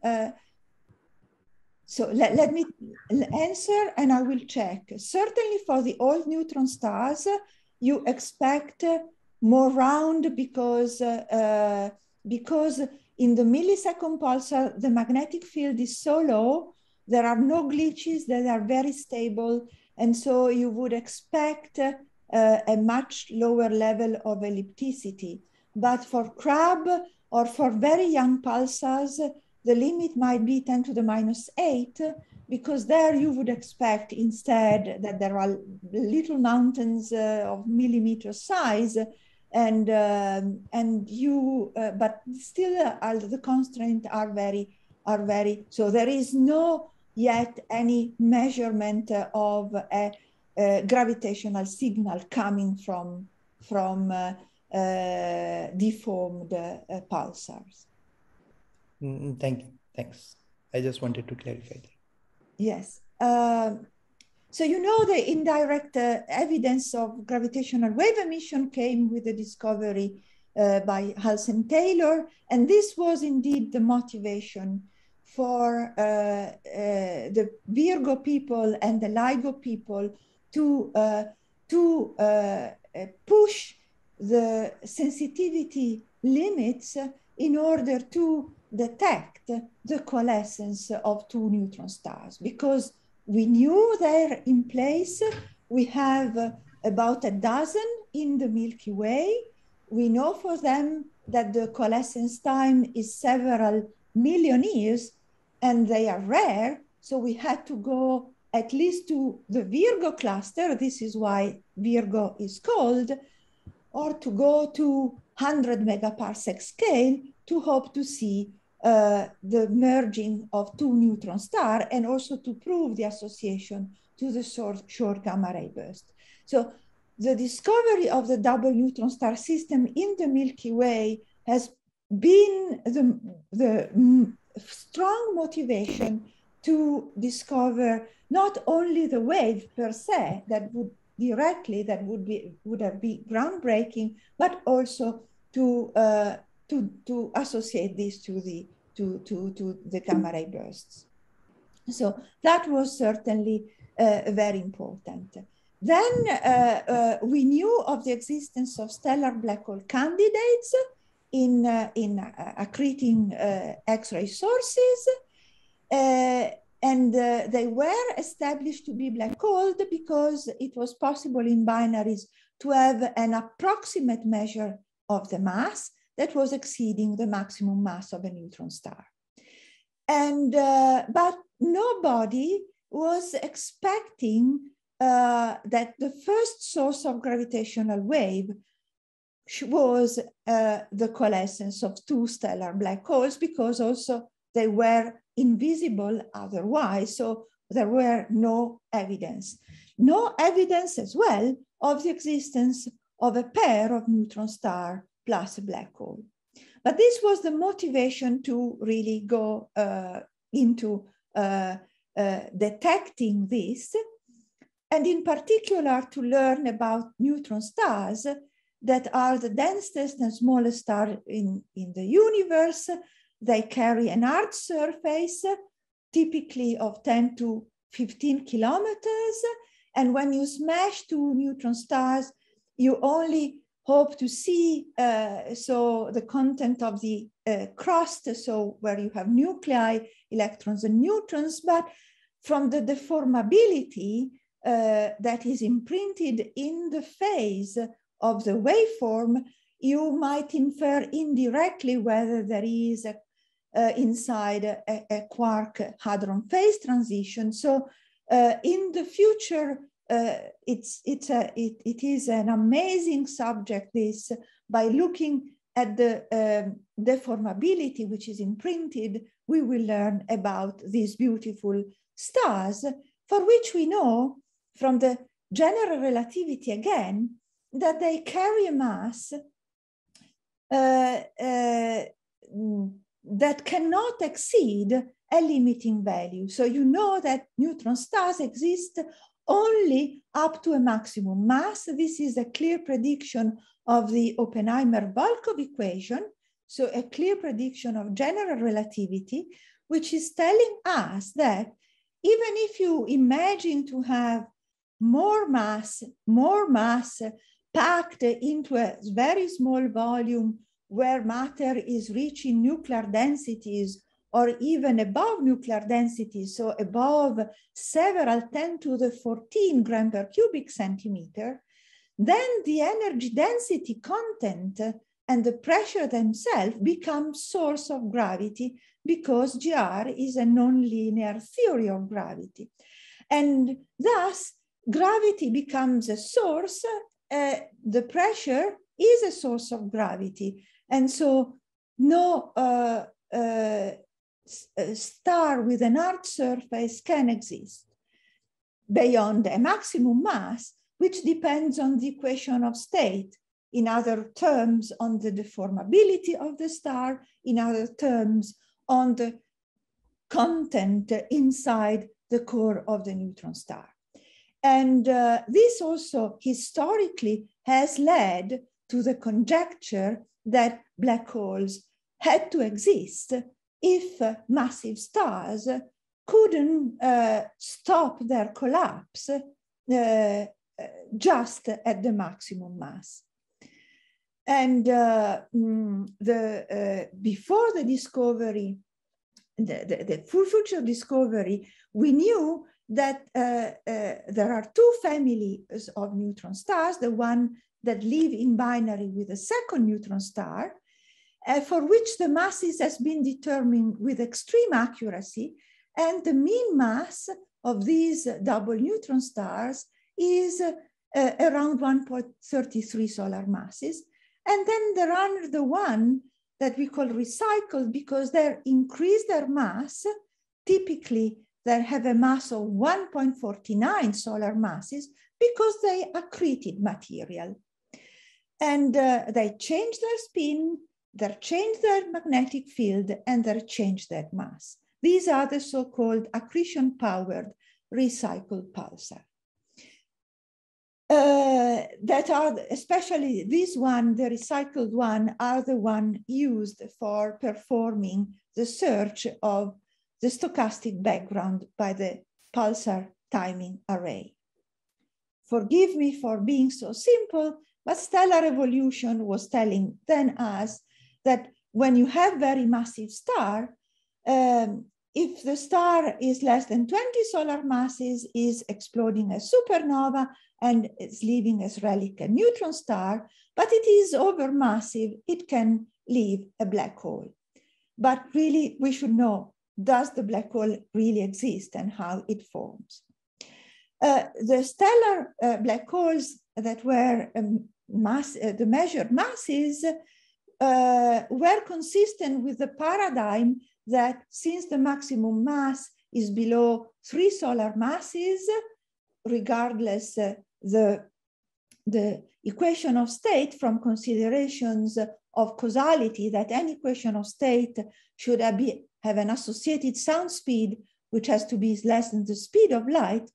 so let, let me answer and I will check. Certainly for the old neutron stars, you expect more round because, uh, because in the millisecond pulsar, the magnetic field is so low, there are no glitches that are very stable. And so you would expect uh, a much lower level of ellipticity. But for Crab or for very young pulsars, the limit might be 10 to the minus 8 because there you would expect instead that there are little mountains uh, of millimeter size and um, and you uh, but still uh, the constraints are very are very so there is no yet any measurement of a, a gravitational signal coming from, from uh, uh, deformed uh, pulsars. Mm, thank you. Thanks. I just wanted to clarify that. Yes. Um, so you know the indirect uh, evidence of gravitational wave emission came with the discovery uh, by Hulse Taylor, and this was indeed the motivation for uh, uh, the Virgo people and the LIGO people to uh, to uh, push the sensitivity limits in order to detect the coalescence of two neutron stars because we knew they're in place. We have about a dozen in the Milky Way. We know for them that the coalescence time is several million years and they are rare. So we had to go at least to the Virgo cluster. This is why Virgo is called, or to go to 100 megaparsec scale to hope to see uh, the merging of two neutron stars and also to prove the association to the short, short gamma ray burst. So the discovery of the double neutron star system in the Milky Way has been the, the strong motivation to discover not only the wave per se that would directly that would be would have been groundbreaking, but also to uh, to, to associate this to the, to, to, to the gamma ray bursts. So that was certainly uh, very important. Then uh, uh, we knew of the existence of stellar black hole candidates in, uh, in uh, accreting uh, X-ray sources. and they were established to be black holes because it was possible in binaries to have an approximate measure of the mass that was exceeding the maximum mass of a neutron star. And, uh, but nobody was expecting uh, that the first source of gravitational wave was uh, the coalescence of two stellar black holes because also they were invisible otherwise. So there were no evidence. No evidence as well of the existence of a pair of neutron star plus a black hole. But this was the motivation to really go uh, into uh, uh, detecting this, and in particular to learn about neutron stars that are the densest and smallest star in, in the universe. They carry an hard surface, typically of 10 to 15 kilometers. And when you smash two neutron stars, you only hope to see uh, so the content of the uh, crust, so where you have nuclei, electrons and neutrons, but from the deformability uh, that is imprinted in the phase of the waveform, you might infer indirectly whether there is a, uh, inside a, a, quark hadron phase transition. So uh, in the future, uh, it's, it's a, it, it is an amazing subject, this, by looking at the um, deformability which is imprinted, we will learn about these beautiful stars, for which we know from the general relativity again, that they carry a mass uh, uh, that cannot exceed a limiting value. So you know that neutron stars exist only up to a maximum mass. This is a clear prediction of the Oppenheimer-Volkoff equation. So a clear prediction of general relativity, which is telling us that even if you imagine to have more mass, more mass packed into a very small volume where matter is reaching nuclear densities or even above nuclear density, so above several 10 to the 14 gram per cubic centimeter, then the energy density content and the pressure themselves become source of gravity because GR is a nonlinear theory of gravity. And thus, gravity becomes a source, uh, the pressure is a source of gravity. And so no uh, uh, a star with an hard surface can exist beyond a maximum mass, which depends on the equation of state. In other terms, on the deformability of the star, in other terms, on the content inside the core of the neutron star. And uh, this also historically has led to the conjecture that black holes had to exist if massive stars couldn't uh, stop their collapse uh, just at the maximum mass. And uh, mm, the, uh, before the discovery, the, the, the, full future discovery, we knew that uh, uh, there are two families of neutron stars, the one that live in binary with a second neutron star, uh, for which the masses has been determined with extreme accuracy, and the mean mass of these double neutron stars is uh, around 1.33 solar masses. And then there are the one that we call recycled because they increase their mass. Typically, they have a mass of 1.49 solar masses because they accreted material. And uh, they change their spin, they change their magnetic field, and they change their mass. These are the so-called accretion-powered recycled pulsar. Uh, that are, especially this one, the recycled one, are the one used for performing the search of the stochastic background by the pulsar timing array. Forgive me for being so simple, but stellar evolution was telling then us that when you have very massive star, um, if the star is less than 20 solar masses, is exploding as supernova and is leaving as relic a neutron star, but it is overmassive, it can leave a black hole. But really, we should know does the black hole really exist and how it forms. Uh, the stellar uh, black holes that were um, mass, uh, the measured masses uh, were consistent with the paradigm that since the maximum mass is below three solar masses, regardless uh, the, the equation of state from considerations of causality, that any equation of state should be have an associated sound speed, which has to be less than the speed of light,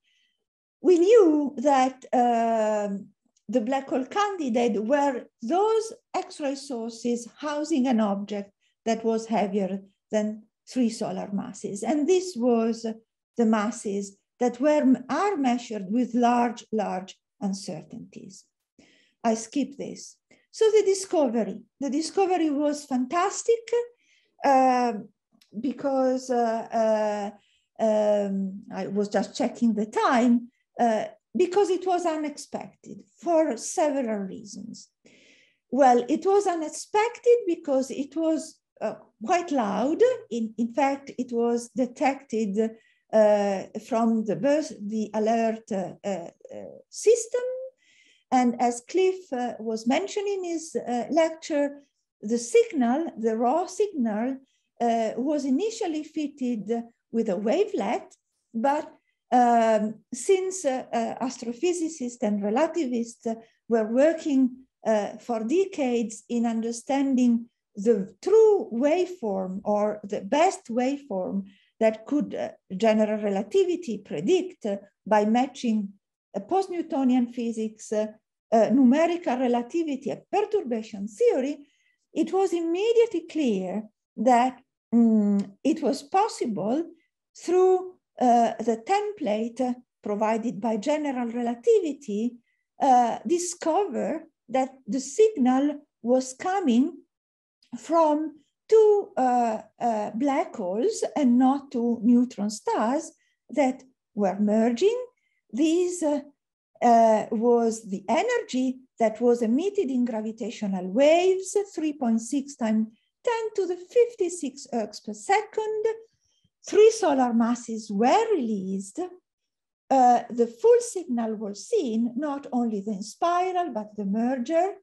we knew that um, the black hole candidate were those X-ray sources housing an object that was heavier than three solar masses. And this was the masses that were, are measured with large, large uncertainties. I skip this. So the discovery, the discovery was fantastic. Uh, because uh, uh, um, I was just checking the time, uh, because it was unexpected for several reasons. Well, it was unexpected because it was uh, quite loud. In, in fact, it was detected uh, from the, birth, the alert uh, system. And as Cliff was mentioning in his lecture, the signal, the raw signal, uh, was initially fitted with a wavelet, but um, since uh, uh, astrophysicists and relativists were working uh, for decades in understanding the true waveform or the best waveform that could uh, general relativity predict by matching post-Newtonian physics, numerical relativity, and perturbation theory, it was immediately clear that um, it was possible through uh, the template provided by general relativity uh, discover that the signal was coming from two uh, uh black holes and not two neutron stars that were merging. This uh, uh, was the energy that was emitted in gravitational waves, 3.6 times 10 to the 56 ergs per second. Three solar masses were released. Uh, the full signal was seen, not only the spiral, but the merger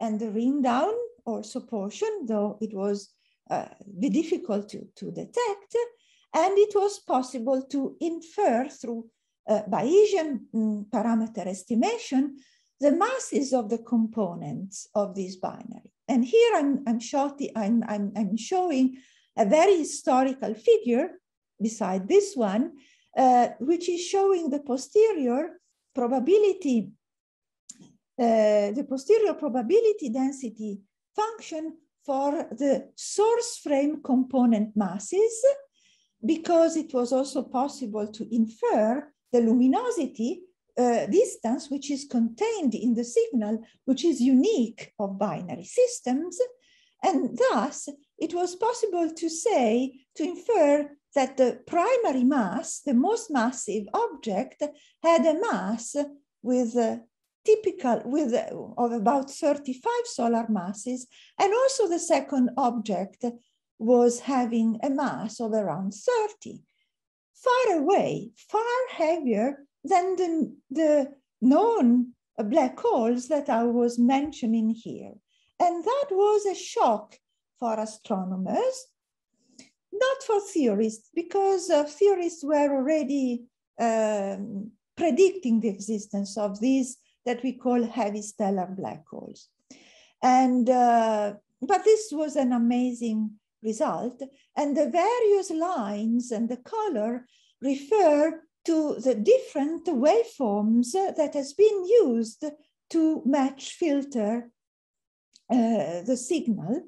and the ring down, also portion, though it was uh, difficult to, to detect. And it was possible to infer through uh, Bayesian um, parameter estimation the masses of the components of this binary. And here I'm, I'm, I'm, I'm, I'm showing a very historical figure beside this one, uh, which is showing the posterior probability, uh, the posterior probability density function for the source frame component masses, because it was also possible to infer the luminosity uh, distance, which is contained in the signal, which is unique of binary systems. And thus, it was possible to say, to infer that the primary mass, the most massive object, had a mass with a typical with of about 35 solar masses, and also the second object was having a mass of around 30, far away, far heavier than the, the known black holes that I was mentioning here. And that was a shock for astronomers, not for theorists, because uh, theorists were already um, predicting the existence of these that we call heavy stellar black holes. And, uh, but this was an amazing result. And the various lines and the color refer to the different waveforms that has been used to match filter uh, the signal,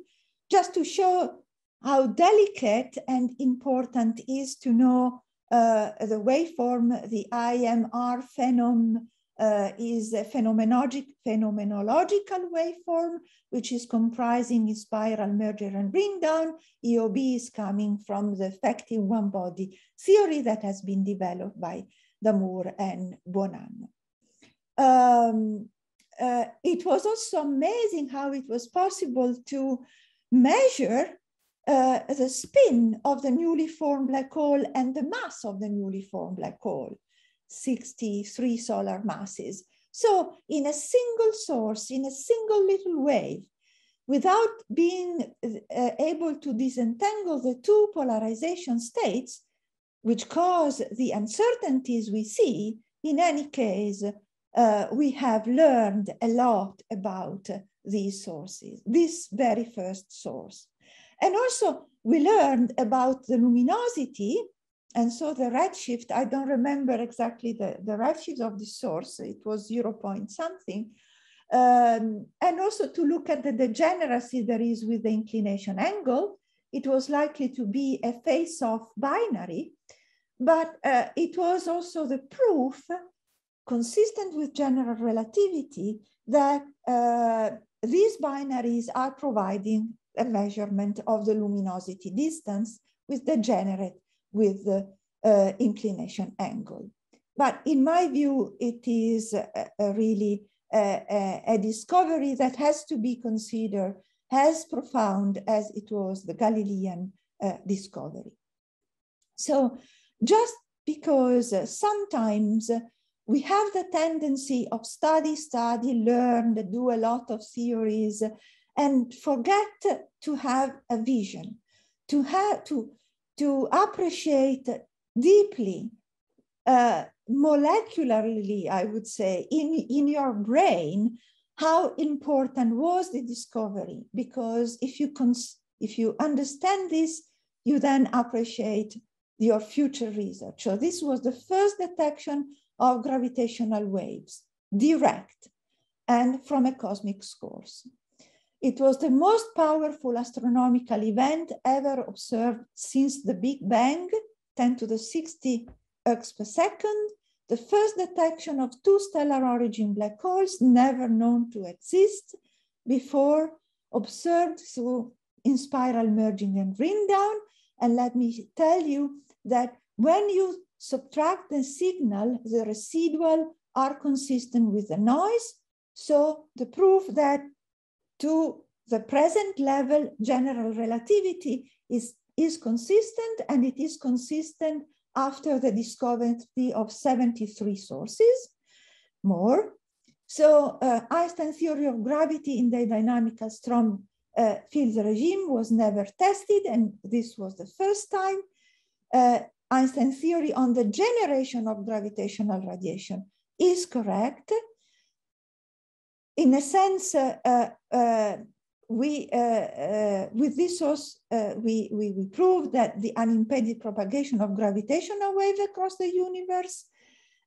just to show how delicate and important is to know uh, the waveform, the IMR phenom uh, is a phenomenologic, phenomenological waveform, which is comprising spiral merger and ring down. EOB is coming from the effective one body theory that has been developed by Damour and Buonanno. Um, uh, it was also amazing how it was possible to measure uh, the spin of the newly formed black hole and the mass of the newly formed black hole. 63 solar masses. So in a single source, in a single little wave, without being uh, able to disentangle the two polarization states, which cause the uncertainties we see, in any case, uh, we have learned a lot about these sources, this very first source. And also we learned about the luminosity. And so the redshift, I don't remember exactly the, the redshift of the source, it was 0 point something. Um, and also to look at the degeneracy there is with the inclination angle, it was likely to be a face-off binary, but uh, it was also the proof consistent with general relativity that uh, these binaries are providing a measurement of the luminosity distance with the degenerate with the uh, inclination angle. But in my view, it is a, a really a, a, discovery that has to be considered as profound as it was the Galilean uh, discovery. So just because uh, sometimes we have the tendency of study, study, learn, do a lot of theories, and forget to have a vision, to have to to appreciate deeply, uh, molecularly, I would say, in, in your brain, how important was the discovery. Because if you, if you understand this, you then appreciate your future research. So this was the first detection of gravitational waves, direct and from a cosmic source. It was the most powerful astronomical event ever observed since the Big Bang, 10 to the 60 ergs per second, the first detection of two stellar origin black holes never known to exist before, observed through in spiral merging and ring down. And let me tell you that when you subtract the signal, the residual are consistent with the noise. So the proof that to the present level, general relativity is, is consistent and it is consistent after the discovery of 73 sources, more. So uh, Einstein theory of gravity in the dynamical storm uh, field regime was never tested, and this was the first time. Uh, Einstein theory on the generation of gravitational radiation is correct. In a sense, uh, uh, uh we, with this source, we, we, we proved that the unimpeded propagation of gravitational wave across the universe.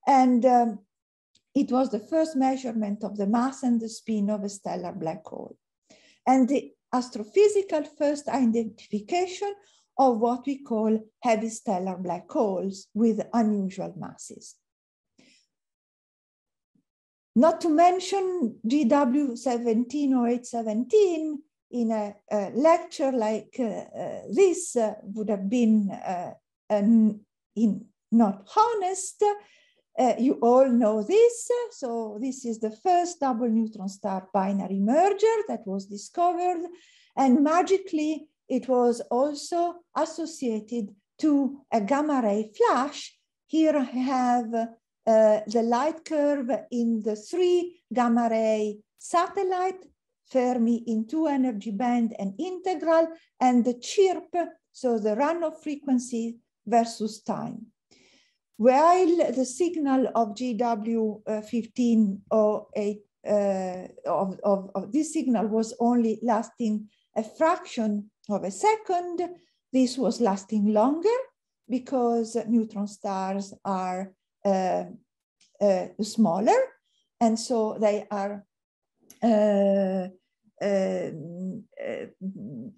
And um, it was the first measurement of the mass and the spin of a stellar black hole. And the astrophysical first identification of what we call heavy stellar black holes with unusual masses. Not to mention GW17 or 817 in a, a lecture like uh, uh, this uh, would have been uh, in, not honest. You all know this. So this is the first double neutron star binary merger that was discovered. And magically, it was also associated to a gamma ray flash. Here I have uh, the light curve in the three gamma ray satellite, Fermi in two energy band and integral, and the chirp, so the runoff frequency versus time. While the signal of GW uh, 1508 uh, of, of, of this signal was only lasting a fraction of a second. This was lasting longer because neutron stars are smaller, and so they are uh, uh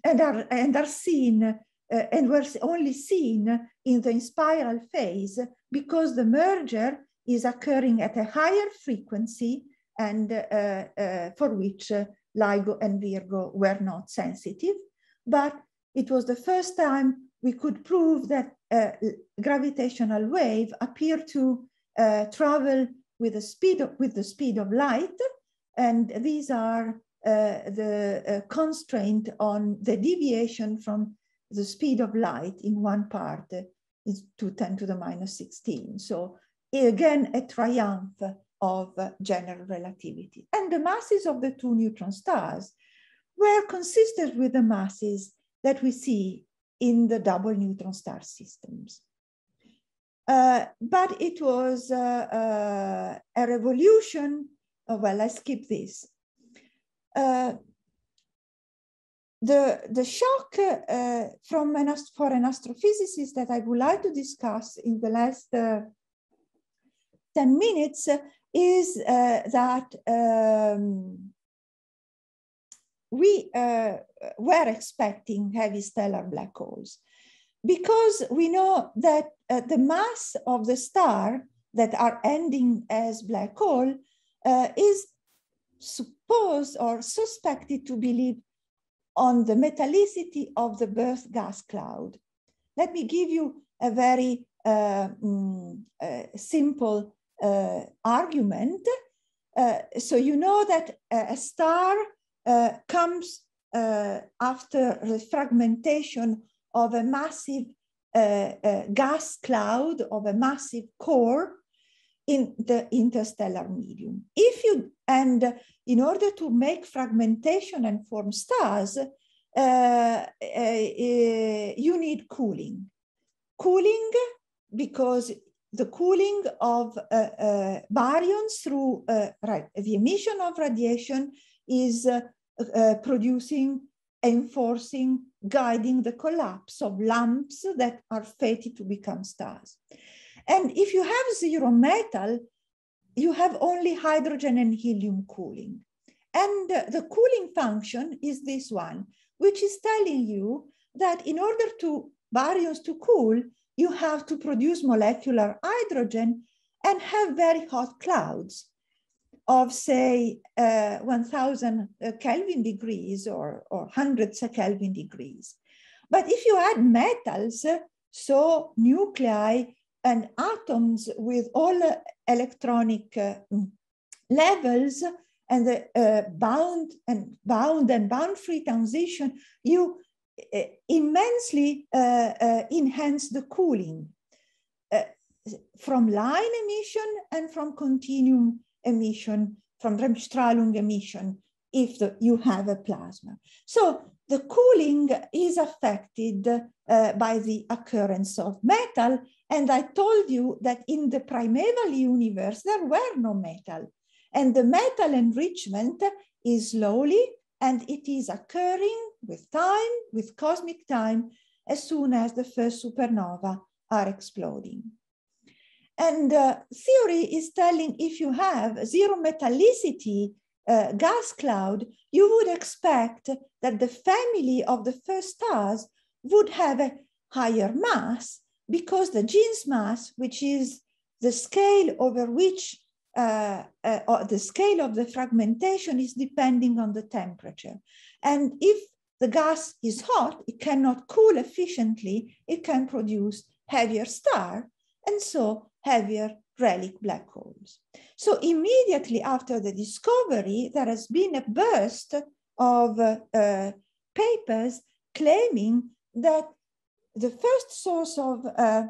and are and are seen uh, and were only seen in the spiral phase because the merger is occurring at a higher frequency and uh, for which LIGO and Virgo were not sensitive, but it was the first time we could prove that a gravitational wave appear to uh, travel with the speed of, with the speed of light, and these are uh, the uh, constraint on the deviation from the speed of light in one part is to 10 to the minus 16. So again, a triumph of general relativity. And the masses of the two neutron stars were consistent with the masses that we see in the double neutron star systems. Uh, but it was uh, uh, a revolution. Oh, well, I skip this. Uh, the, the shock from an for an astrophysicist that I would like to discuss in the last uh, 10 minutes is uh, that um, we uh, were expecting heavy stellar black holes because we know that uh, the mass of the star that are ending as black hole uh, is supposed or suspected to believe on the metallicity of the birth gas cloud. Let me give you a very uh, mm, uh, simple uh, argument. Uh, so you know that a star uh, comes after the fragmentation of a massive gas cloud of a massive core in the interstellar medium. If you, and in order to make fragmentation and form stars, uh, uh, you need cooling. Cooling because the cooling of uh, uh, baryons through uh, the emission of radiation is uh, uh, producing, enforcing, guiding the collapse of lumps that are fated to become stars. And if you have zero metal, you have only hydrogen and helium cooling. And the cooling function is this one, which is telling you that in order to baryons to cool, you have to produce molecular hydrogen and have very hot clouds of say uh, 1000 uh, Kelvin degrees or, or hundreds of Kelvin degrees. But if you add metals, so nuclei and atoms with all electronic uh, levels and the uh, bound and bound and bound free transition, you uh, immensely uh, enhance the cooling from line emission and from continuum emission, from Bremsstrahlung emission if the, you have a plasma. So the cooling is affected uh, by the occurrence of metal. And I told you that in the primeval universe, there were no metal. And the metal enrichment is slowly and it is occurring with time, with cosmic time, as soon as the first supernova are exploding. And uh, theory is telling if you have zero metallicity uh, gas cloud, you would expect that the family of the first stars would have a higher mass because the Jeans mass, which is the scale over which uh, uh, the scale of the fragmentation is depending on the temperature. And if the gas is hot, it cannot cool efficiently, it can produce heavier star, and so heavier relic black holes. So immediately after the discovery, there has been a burst of uh, papers claiming that the first source of uh,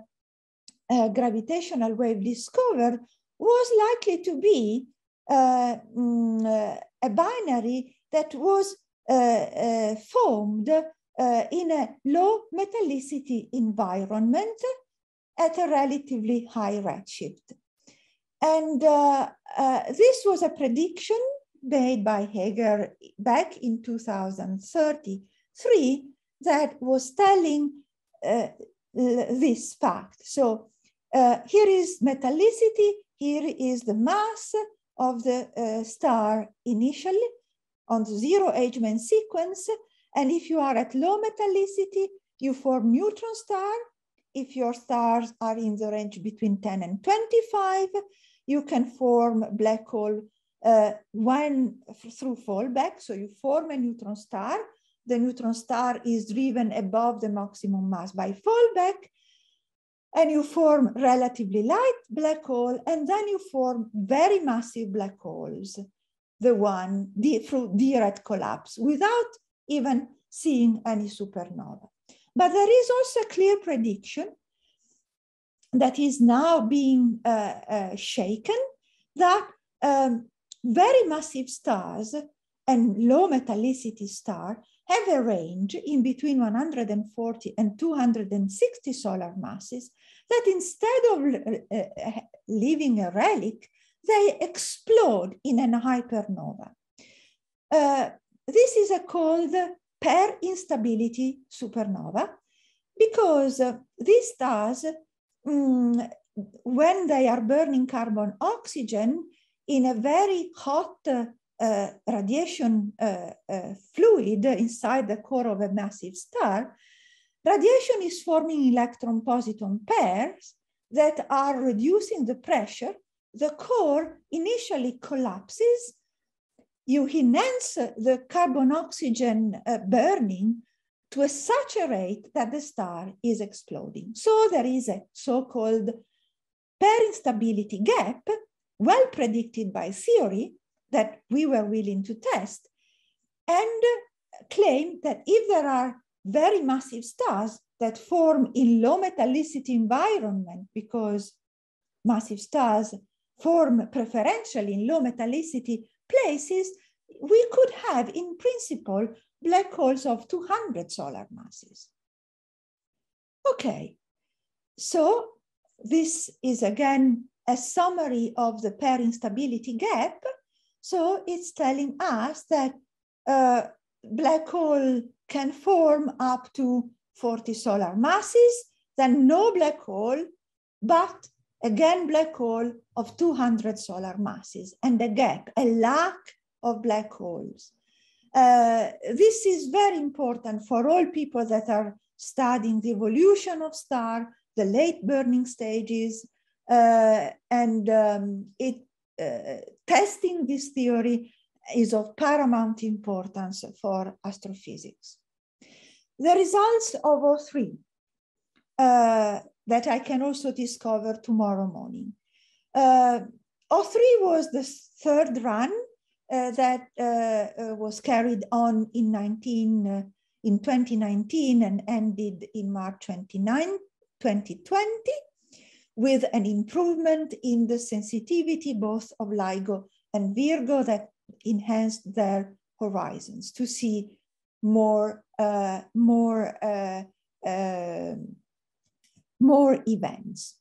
uh, gravitational wave discovered was likely to be uh, mm, uh, a binary that was uh, formed in a low metallicity environment at a relatively high redshift. And uh, uh, this was a prediction made by Heger back in 2033 that was telling uh, this fact. So uh, here is metallicity, here is the mass of the uh, star initially on the zero age-main sequence. And if you are at low metallicity, you form neutron star if your stars are in the range between 10 and 25, you can form black hole uh, one through fallback. So you form a neutron star. The neutron star is driven above the maximum mass by fallback. And you form relatively light black hole, and then you form very massive black holes, the one the, through direct collapse without even seeing any supernova. But there is also a clear prediction that is now being uh, uh, shaken that um, very massive stars and low metallicity star have a range in between 140 and 260 solar masses that instead of uh, uh, leaving a relic, they explode in an hypernova. Uh, this is a called pair instability supernova because these stars, um, when they are burning carbon oxygen in a very hot uh, radiation uh, uh, fluid inside the core of a massive star, radiation is forming electron positron pairs that are reducing the pressure. The core initially collapses you enhance the carbon oxygen uh, burning to a such a rate that the star is exploding. So there is a so-called pair instability gap, well predicted by theory that we were willing to test, and claim that if there are very massive stars that form in low metallicity environment because massive stars form preferentially in low metallicity places, we could have, in principle, black holes of 200 solar masses. Okay, so this is again a summary of the pair instability gap. So it's telling us that uh, black hole can form up to 40 solar masses, then no black hole, but again black hole of 200 solar masses and a gap, a lack of black holes. Uh, this is very important for all people that are studying the evolution of star, the late burning stages, uh, and um, it, uh, testing this theory is of paramount importance for astrophysics. The results of O3 uh, that I can also discover tomorrow morning. Uh, O3 was the third run uh, that uh, uh, was carried on in 19 in 2019 and ended in March 29, 2020, with an improvement in the sensitivity both of LIGO and Virgo that enhanced their horizons to see more, uh, more, uh, uh, more events.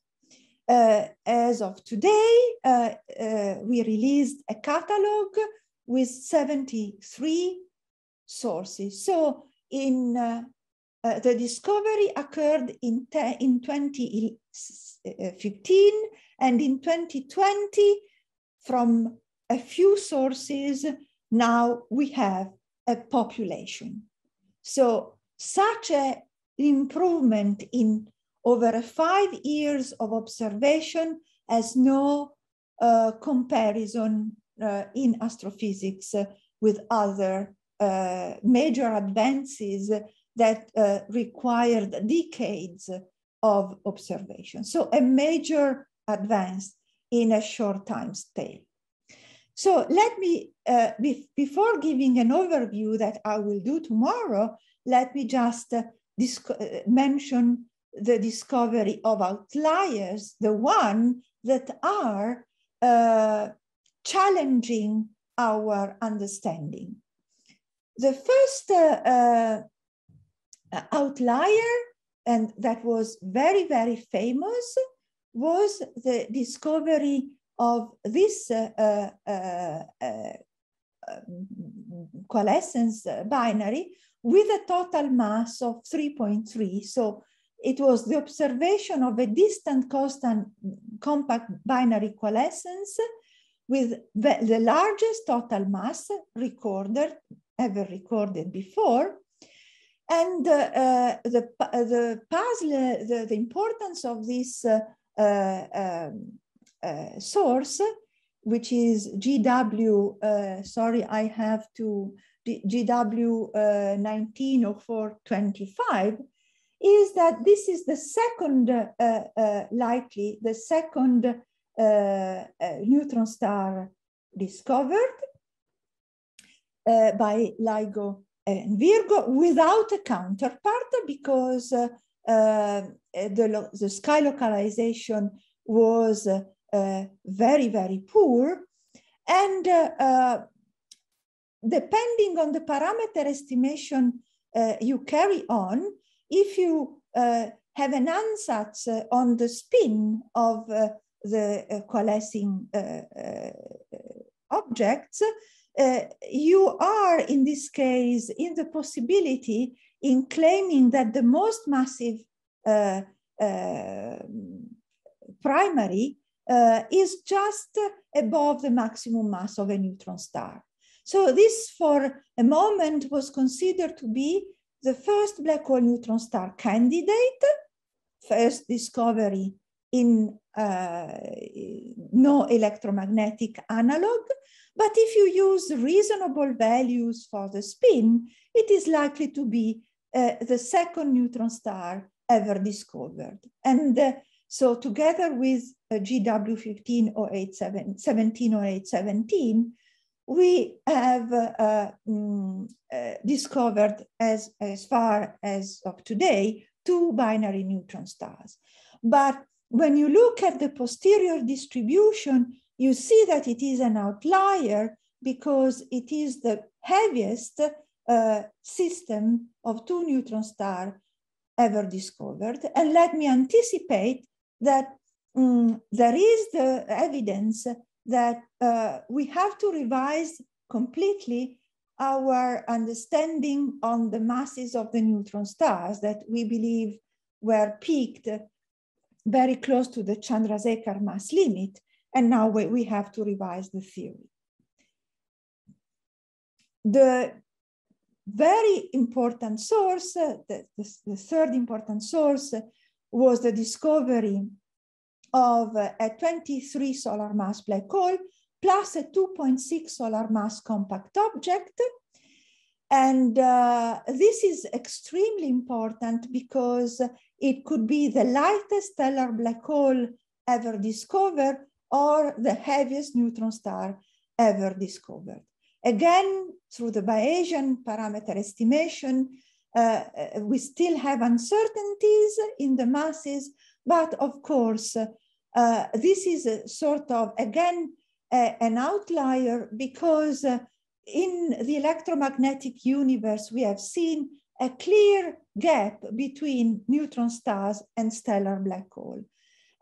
Uh, as of today, uh, uh, we released a catalog with 73 sources. So in the discovery occurred in, in 2015 and in 2020 from a few sources, now we have a population. So such an improvement in over five years of observation has no uh, comparison uh, in astrophysics uh, with other uh, major advances that uh, required decades of observation. So a major advance in a short time scale. So let me, uh, be before giving an overview that I will do tomorrow, let me just mention the discovery of outliers, the one that are uh, challenging our understanding. The first uh, uh, outlier, and that was very, very famous, was the discovery of this uh, uh, uh, um, coalescence binary with a total mass of 3.3. So it was the observation of a distant constant compact binary coalescence with the, the largest total mass recorded, ever recorded before. And uh, uh, the, the puzzle, the, the importance of this uh, um, uh, source, which is GW, uh, sorry, I have to, GW uh, 190425, is that this is the second, uh, uh, likely, the second uh, neutron star discovered by LIGO and Virgo without a counterpart because the, the sky localization was uh, very, very poor. And uh, uh, depending on the parameter estimation you carry on, if you have an ansatz on the spin of the coalescing objects, uh, you are in this case in the possibility in claiming that the most massive uh, uh, primary uh, is just above the maximum mass of a neutron star. So this for a moment was considered to be the first black hole neutron star candidate, first discovery in uh, no electromagnetic analog. But if you use reasonable values for the spin, it is likely to be uh, the second neutron star ever discovered. And uh, so together with uh, GW15 170817, we have uh, mm, uh, discovered as, as far as of today, two binary neutron stars. But when you look at the posterior distribution, you see that it is an outlier because it is the heaviest uh, system of two neutron stars ever discovered. And let me anticipate that um, there is the evidence that uh, we have to revise completely our understanding on the masses of the neutron stars that we believe were peaked very close to the Chandrasekhar mass limit. And now we, we have to revise the theory. The very important source, the, the, the, third important source was the discovery of a 23 solar mass black hole plus a 2.6 solar mass compact object. And uh, this is extremely important because it could be the lightest stellar black hole ever discovered or the heaviest neutron star ever discovered. Again, through the Bayesian parameter estimation, uh, we still have uncertainties in the masses, but of course, uh, this is a sort of, again, an outlier because uh, in the electromagnetic universe, we have seen a clear gap between neutron stars and stellar black hole.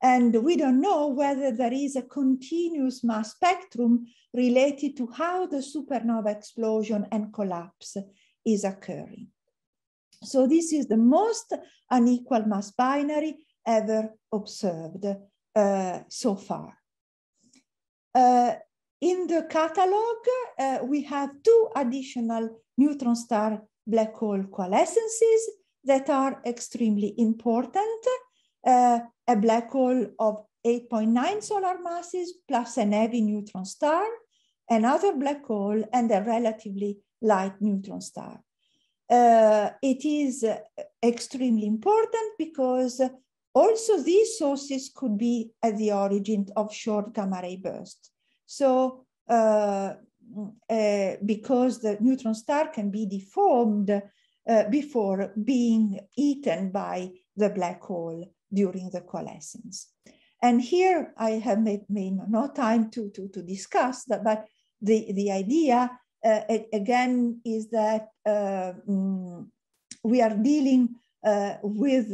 And we don't know whether there is a continuous mass spectrum related to how the supernova explosion and collapse is occurring. So this is the most unequal mass binary ever observed uh, so far. Uh, in the catalog, uh, we have two additional neutron star black hole coalescences that are extremely important. A black hole of 8.9 solar masses plus an heavy neutron star, another black hole, and a relatively light neutron star. Uh, it is extremely important because also these sources could be at the origin of short gamma ray bursts. So uh, uh, because the neutron star can be deformed uh, before being eaten by the black hole during the coalescence. And here I have made, made no time to, to, to discuss that, but the, the idea uh, again is that uh, mm, we are dealing uh, with,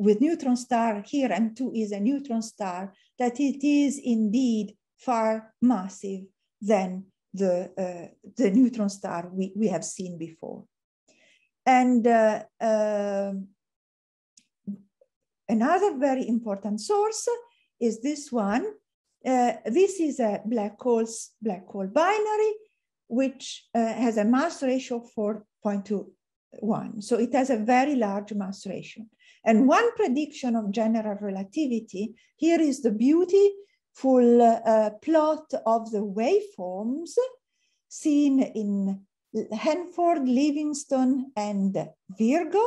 with neutron star here, M2 is a neutron star, that it is indeed far massive than the, uh, the neutron star we, we have seen before. And uh, um, Another very important source is this one. Uh, this is a black hole's black hole binary, which uh, has a mass ratio of 4.21. So it has a very large mass ratio. And one prediction of general relativity, here is the beautiful uh, plot of the waveforms seen in Hanford, Livingston, and Virgo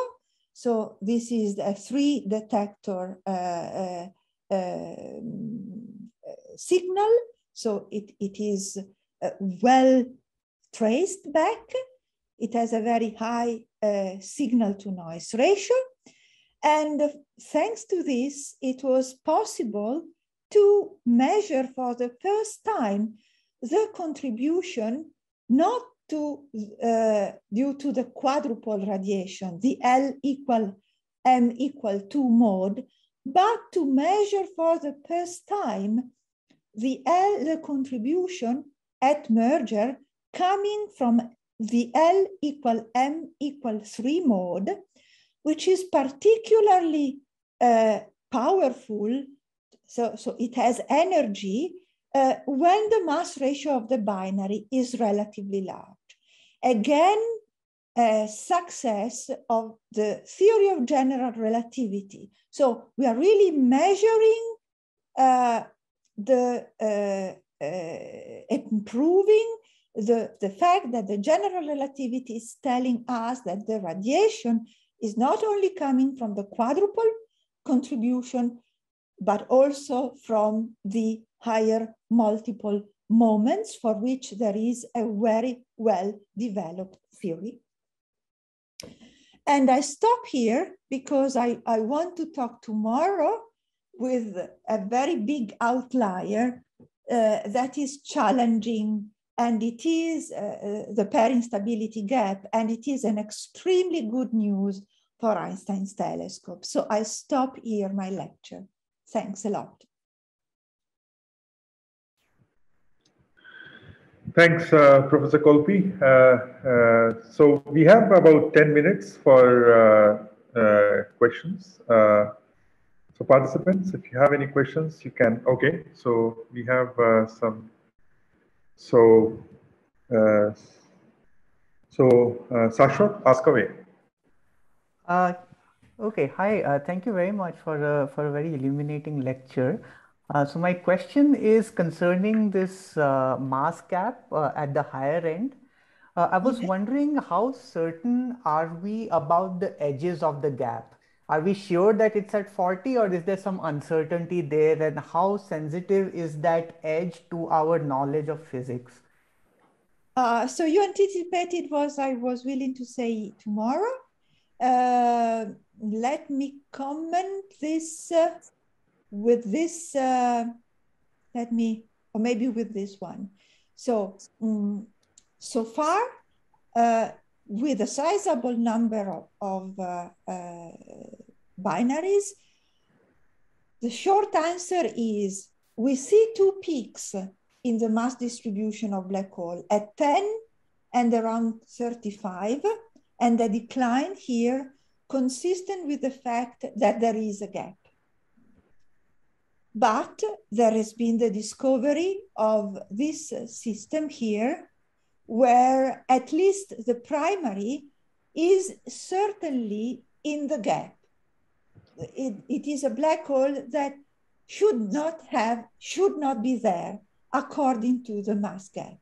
so this is a three detector uh, uh, um, signal. So it, it is uh, well traced back. It has a very high uh, signal to noise ratio. And thanks to this, it was possible to measure for the first time the contribution not to, uh, due to the quadrupole radiation, the L equal M equal 2 mode, but to measure for the first time the L, the contribution at merger coming from the L equal M equal 3 mode, which is particularly uh, powerful. So, so it has energy uh, when the mass ratio of the binary is relatively large. Again, a success of the theory of general relativity. So we are really measuring uh, the uh, uh, improving the, the fact that the general relativity is telling us that the radiation is not only coming from the quadrupole contribution, but also from the higher multipole moments for which there is a very well developed theory. And I stop here because I, I want to talk tomorrow with a very big outlier uh, that is challenging and it is uh, uh the pair instability gap and it is an extremely good news for Einstein's telescope. So I stop here my lecture. Thanks a lot. Thanks, uh, Professor Colpi. Uh, uh, so we have about 10 minutes for uh, uh, questions. Uh, so participants, if you have any questions, you can, okay. So we have some, so, so Sasha, ask away. Okay, hi, thank you very much for, a, for a very illuminating lecture. Uh, so my question is concerning this uh, mass gap uh, at the higher end. Uh, I was wondering how certain are we about the edges of the gap? Are we sure that it's at 40 or is there some uncertainty there and how sensitive is that edge to our knowledge of physics? Uh, so you anticipated was I was willing to say tomorrow. Uh, let me comment this with this, uh, let me, or maybe with this one. So um, so far, uh, with a sizable number of, of uh, uh, binaries, the short answer is we see two peaks in the mass distribution of black hole at 10 and around 35, and a decline here consistent with the fact that there is a gap. But there has been the discovery of this system here, where at least the primary is certainly in the gap. It, it is a black hole that should not have, should not be there according to the mass gap.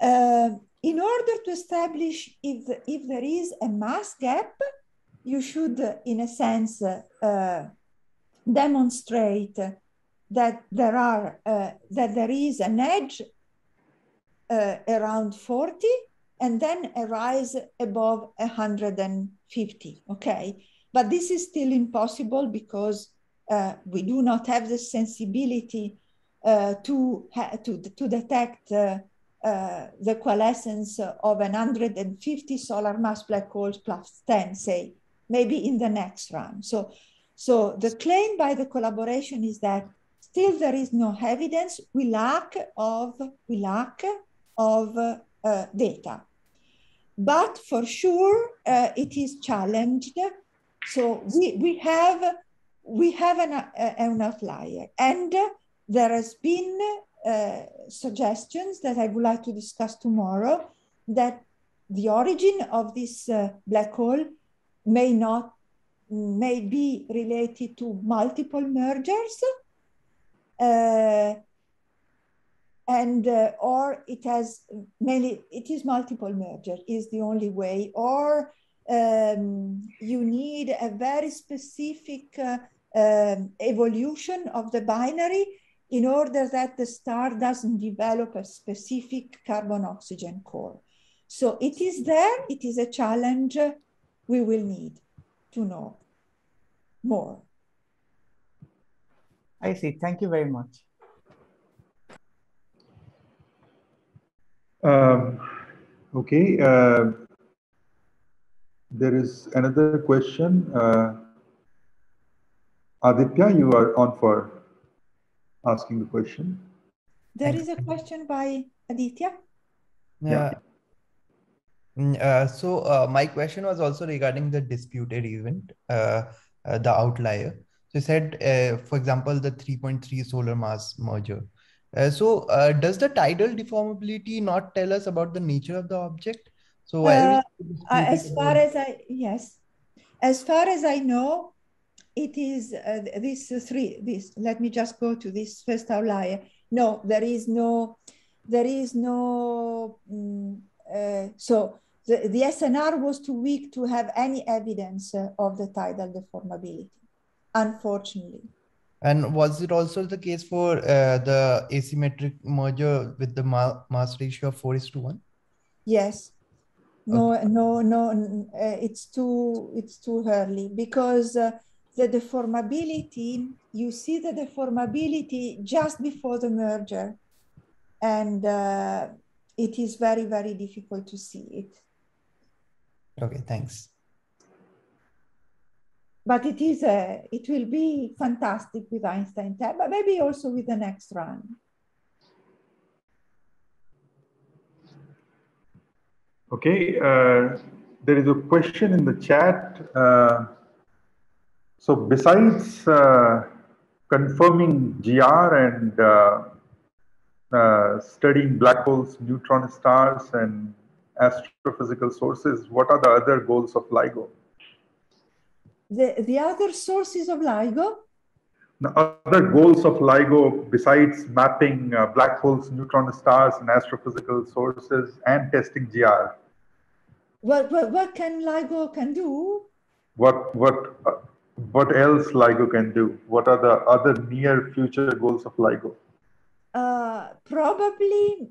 Uh, in order to establish if, if there is a mass gap, you should, in a sense, uh, demonstrate that there are uh, that there is an edge uh, around 40 and then a rise above 150 okay? But this is still impossible because uh, we do not have the sensibility uh, to, to, to detect uh, the coalescence of an 150 solar mass black holes plus 10 say maybe in the next run so so the claim by the collaboration is that still there is no evidence. We lack of we lack of uh, data, but for sure uh, it is challenged. So we we have we have an, uh, an outlier, and there has been uh, suggestions that I would like to discuss tomorrow that the origin of this uh, black hole may not may be related to multiple mergers uh, and uh, or it has mainly it is multiple merger is the only way or um, you need a very specific uh, um, evolution of the binary in order that the star doesn't develop a specific carbon oxygen core so it is there it is a challenge we will need to know more. I see. Thank you very much. Um, okay. Uh, there is another question. Uh, Aditya, you are on for asking the question. There is a question by Aditya. Yeah. Mm, uh, so uh, my question was also regarding the disputed event, uh, uh the outlier. So you said, uh, for example, the 3.3 solar mass merger. Uh, so does the tidal deformability not tell us about the nature of the object? So as far as I yes, as far as I know, it is this three. This let me just go to this first outlier. No, there is no, there is no. Um, so the, the SNR was too weak to have any evidence uh, of the tidal deformability, unfortunately. And was it also the case for uh, the asymmetric merger with the ma mass ratio of 4 is to 1? Yes. No, okay. no, no, uh, it's too, it's too early because uh, the deformability, you see the deformability just before the merger and uh, it is very, very difficult to see it. Okay, thanks. But it is a, it will be fantastic with Einstein tab, but maybe also with the next run. Okay, uh, there is a question in the chat. Uh, so besides uh, confirming GR and uh, uh, studying black holes, neutron stars, and astrophysical sources, what are the other goals of LIGO? The, the other sources of LIGO? The other goals of LIGO besides mapping uh, black holes, neutron stars, and astrophysical sources and testing GR? What, what, what can LIGO can do? What, what, uh, what else LIGO can do? What are the other near future goals of LIGO? Uh, probably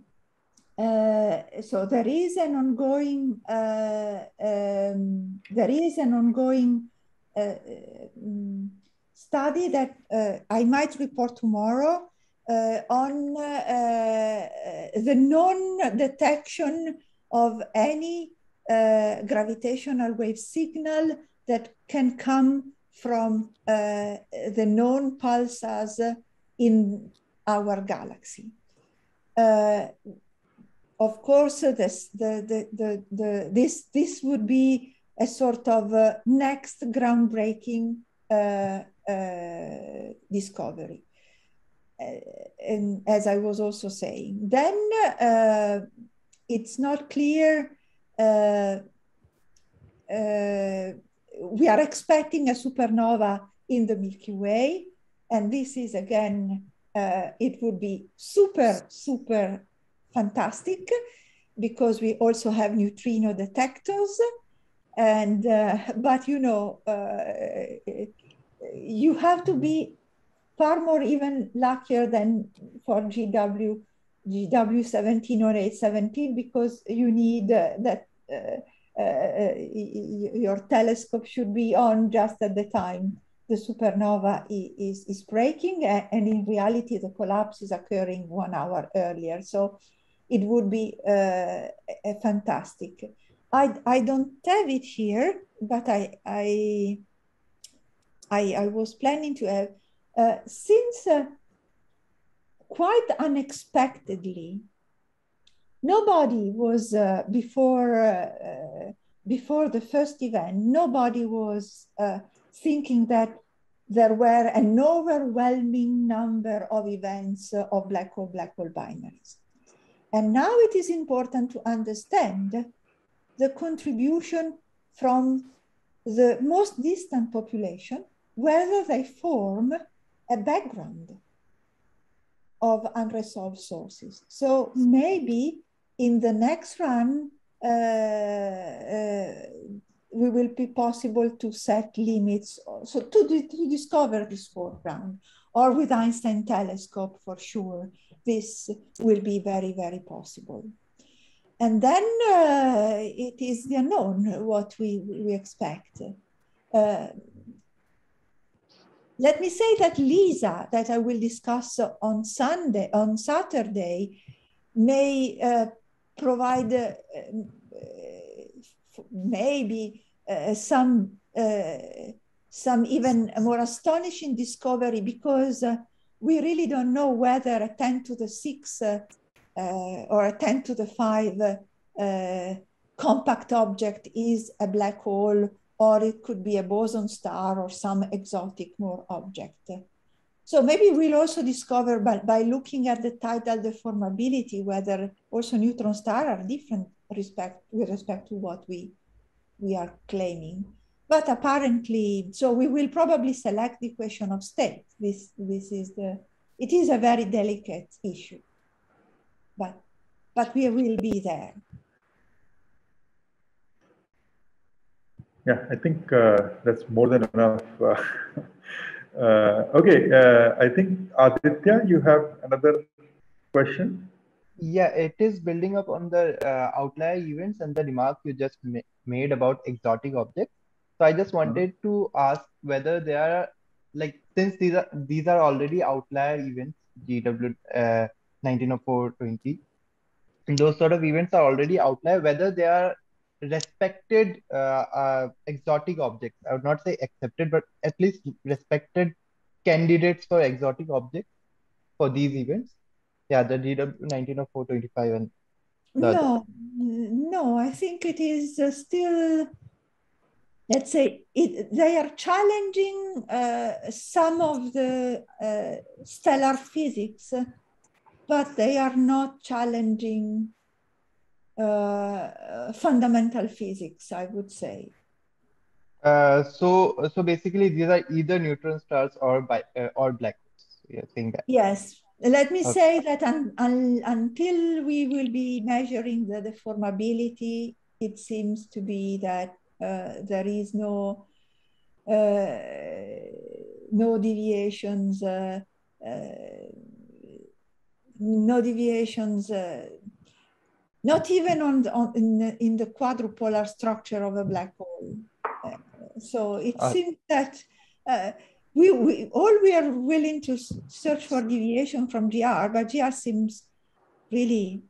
uh, so there is an ongoing uh, um, there is an ongoing uh, um, study that uh, I might report tomorrow uh, on the non-detection of any gravitational wave signal that can come from uh, the known pulsars in our galaxy. Uh, of course, this, the, the, the, this, this would be a sort of uh, next groundbreaking uh, uh, discovery. and as I was also saying, then it's not clear we are expecting a supernova in the Milky Way. And this is again, uh, it would be super, super fantastic because we also have neutrino detectors. And, uh, but you know, uh, you have to be far more even luckier than for GW, GW17 or 817 because you need uh, that uh, your telescope should be on just at the time the supernova is, is breaking and in reality the collapse is occurring one hour earlier. So it would be uh, fantastic. I, I don't have it here but I, I I, I was planning to have uh, since uh, quite unexpectedly nobody was uh, before uh, before the first event nobody was uh, thinking that there were an overwhelming number of events uh, of black hole black hole binaries. And now it is important to understand the contribution from the most distant population whether they form a background of unresolved sources. So maybe in the next run, uh, uh, we will be possible to set limits, so to, to discover this foreground, or with Einstein telescope for sure, this will be very, very possible. And then uh, it is the unknown what we, we expect. Uh, let me say that LISA, that I will discuss on Sunday, on Saturday, may uh, provide uh, uh, maybe uh, some some even more astonishing discovery because we really don't know whether a 10 to the 6 or a 10 to the 5 compact object is a black hole or it could be a boson star or some exotic more object. So maybe we'll also discover by, by looking at the tidal deformability whether also neutron stars are different respect with respect to what we we are claiming. But apparently, so we will probably select the equation of state. This this is the it is a very delicate issue, but but we will be there. Yeah, I think uh, that's more than enough. Uh, *laughs* Uh, okay, uh, I think Aditya, you have another question. Yeah, it is building up on the uh, outlier events and the remark you just ma made about exotic objects. So I just uh-huh. wanted -huh. to ask whether there are like since these are these are already outlier events, GW uh, 190420, those sort of events are already outlier. Whether they are respected uh, uh, exotic objects. I would not say accepted, but at least respected candidates for exotic objects for these events. Yeah, the GW 190425 and no, other. no, I think it is uh, still. Let's say it, they are challenging uh, some of the uh, stellar physics, but they are not challenging uh, fundamental physics, I would say. Uh, so, so basically, these are either neutron stars or by, uh, or black holes. You're saying that? Yes. Let me okay. say that un, un, until we will be measuring the deformability, it seems to be that uh, there is no uh, no deviations, uh, no deviations not even on, the, on in, the, in the quadrupolar structure of a black hole. Uh, so it uh, seems that uh, we, we all we are willing to search for deviation from GR, but GR seems really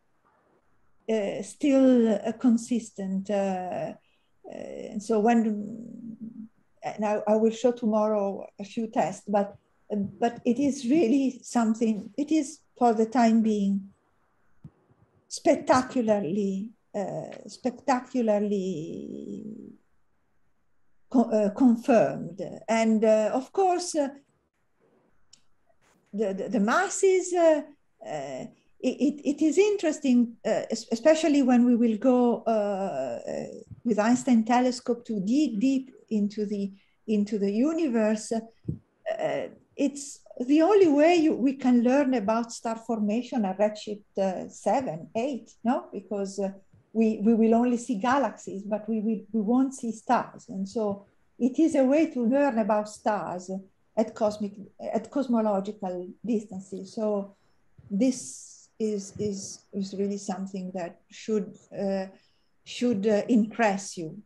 uh, still uh, consistent. Uh, uh so when now I will show tomorrow a few tests, but but it is really something. It is for the time being spectacularly uh, spectacularly co uh, confirmed. And uh, of course, uh, the, the, the, masses, uh, uh, it, it is interesting, especially when we will go with Einstein telescope to dig deep into the, into the universe. it's the only way you, we can learn about star formation at redshift uh, 7 8 no? Because uh, we, we will only see galaxies but we, we, we won't see stars. And so it is a way to learn about stars at cosmic at cosmological distances. So this is is is really something that should uh, should uh, impress you.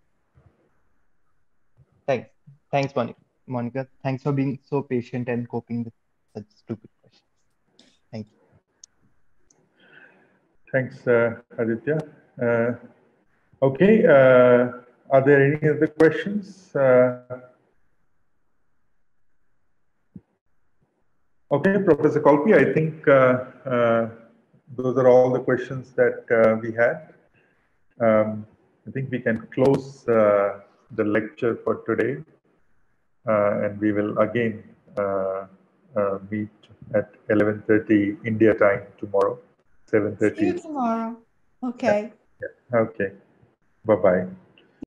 Thanks thanks monica monica. Thanks for being so patient and coping with such stupid questions. Thank you. Thanks, uh, Aditya. Uh, okay, uh, are there any other questions? Uh, okay, Professor Colpi, I think uh, uh, those are all the questions that we had. Um, I think we can close the lecture for today. and we will again Uh, meet at 11.30 India time tomorrow, 7.30. See you tomorrow. Okay. Yeah. yeah. Okay. Bye-bye.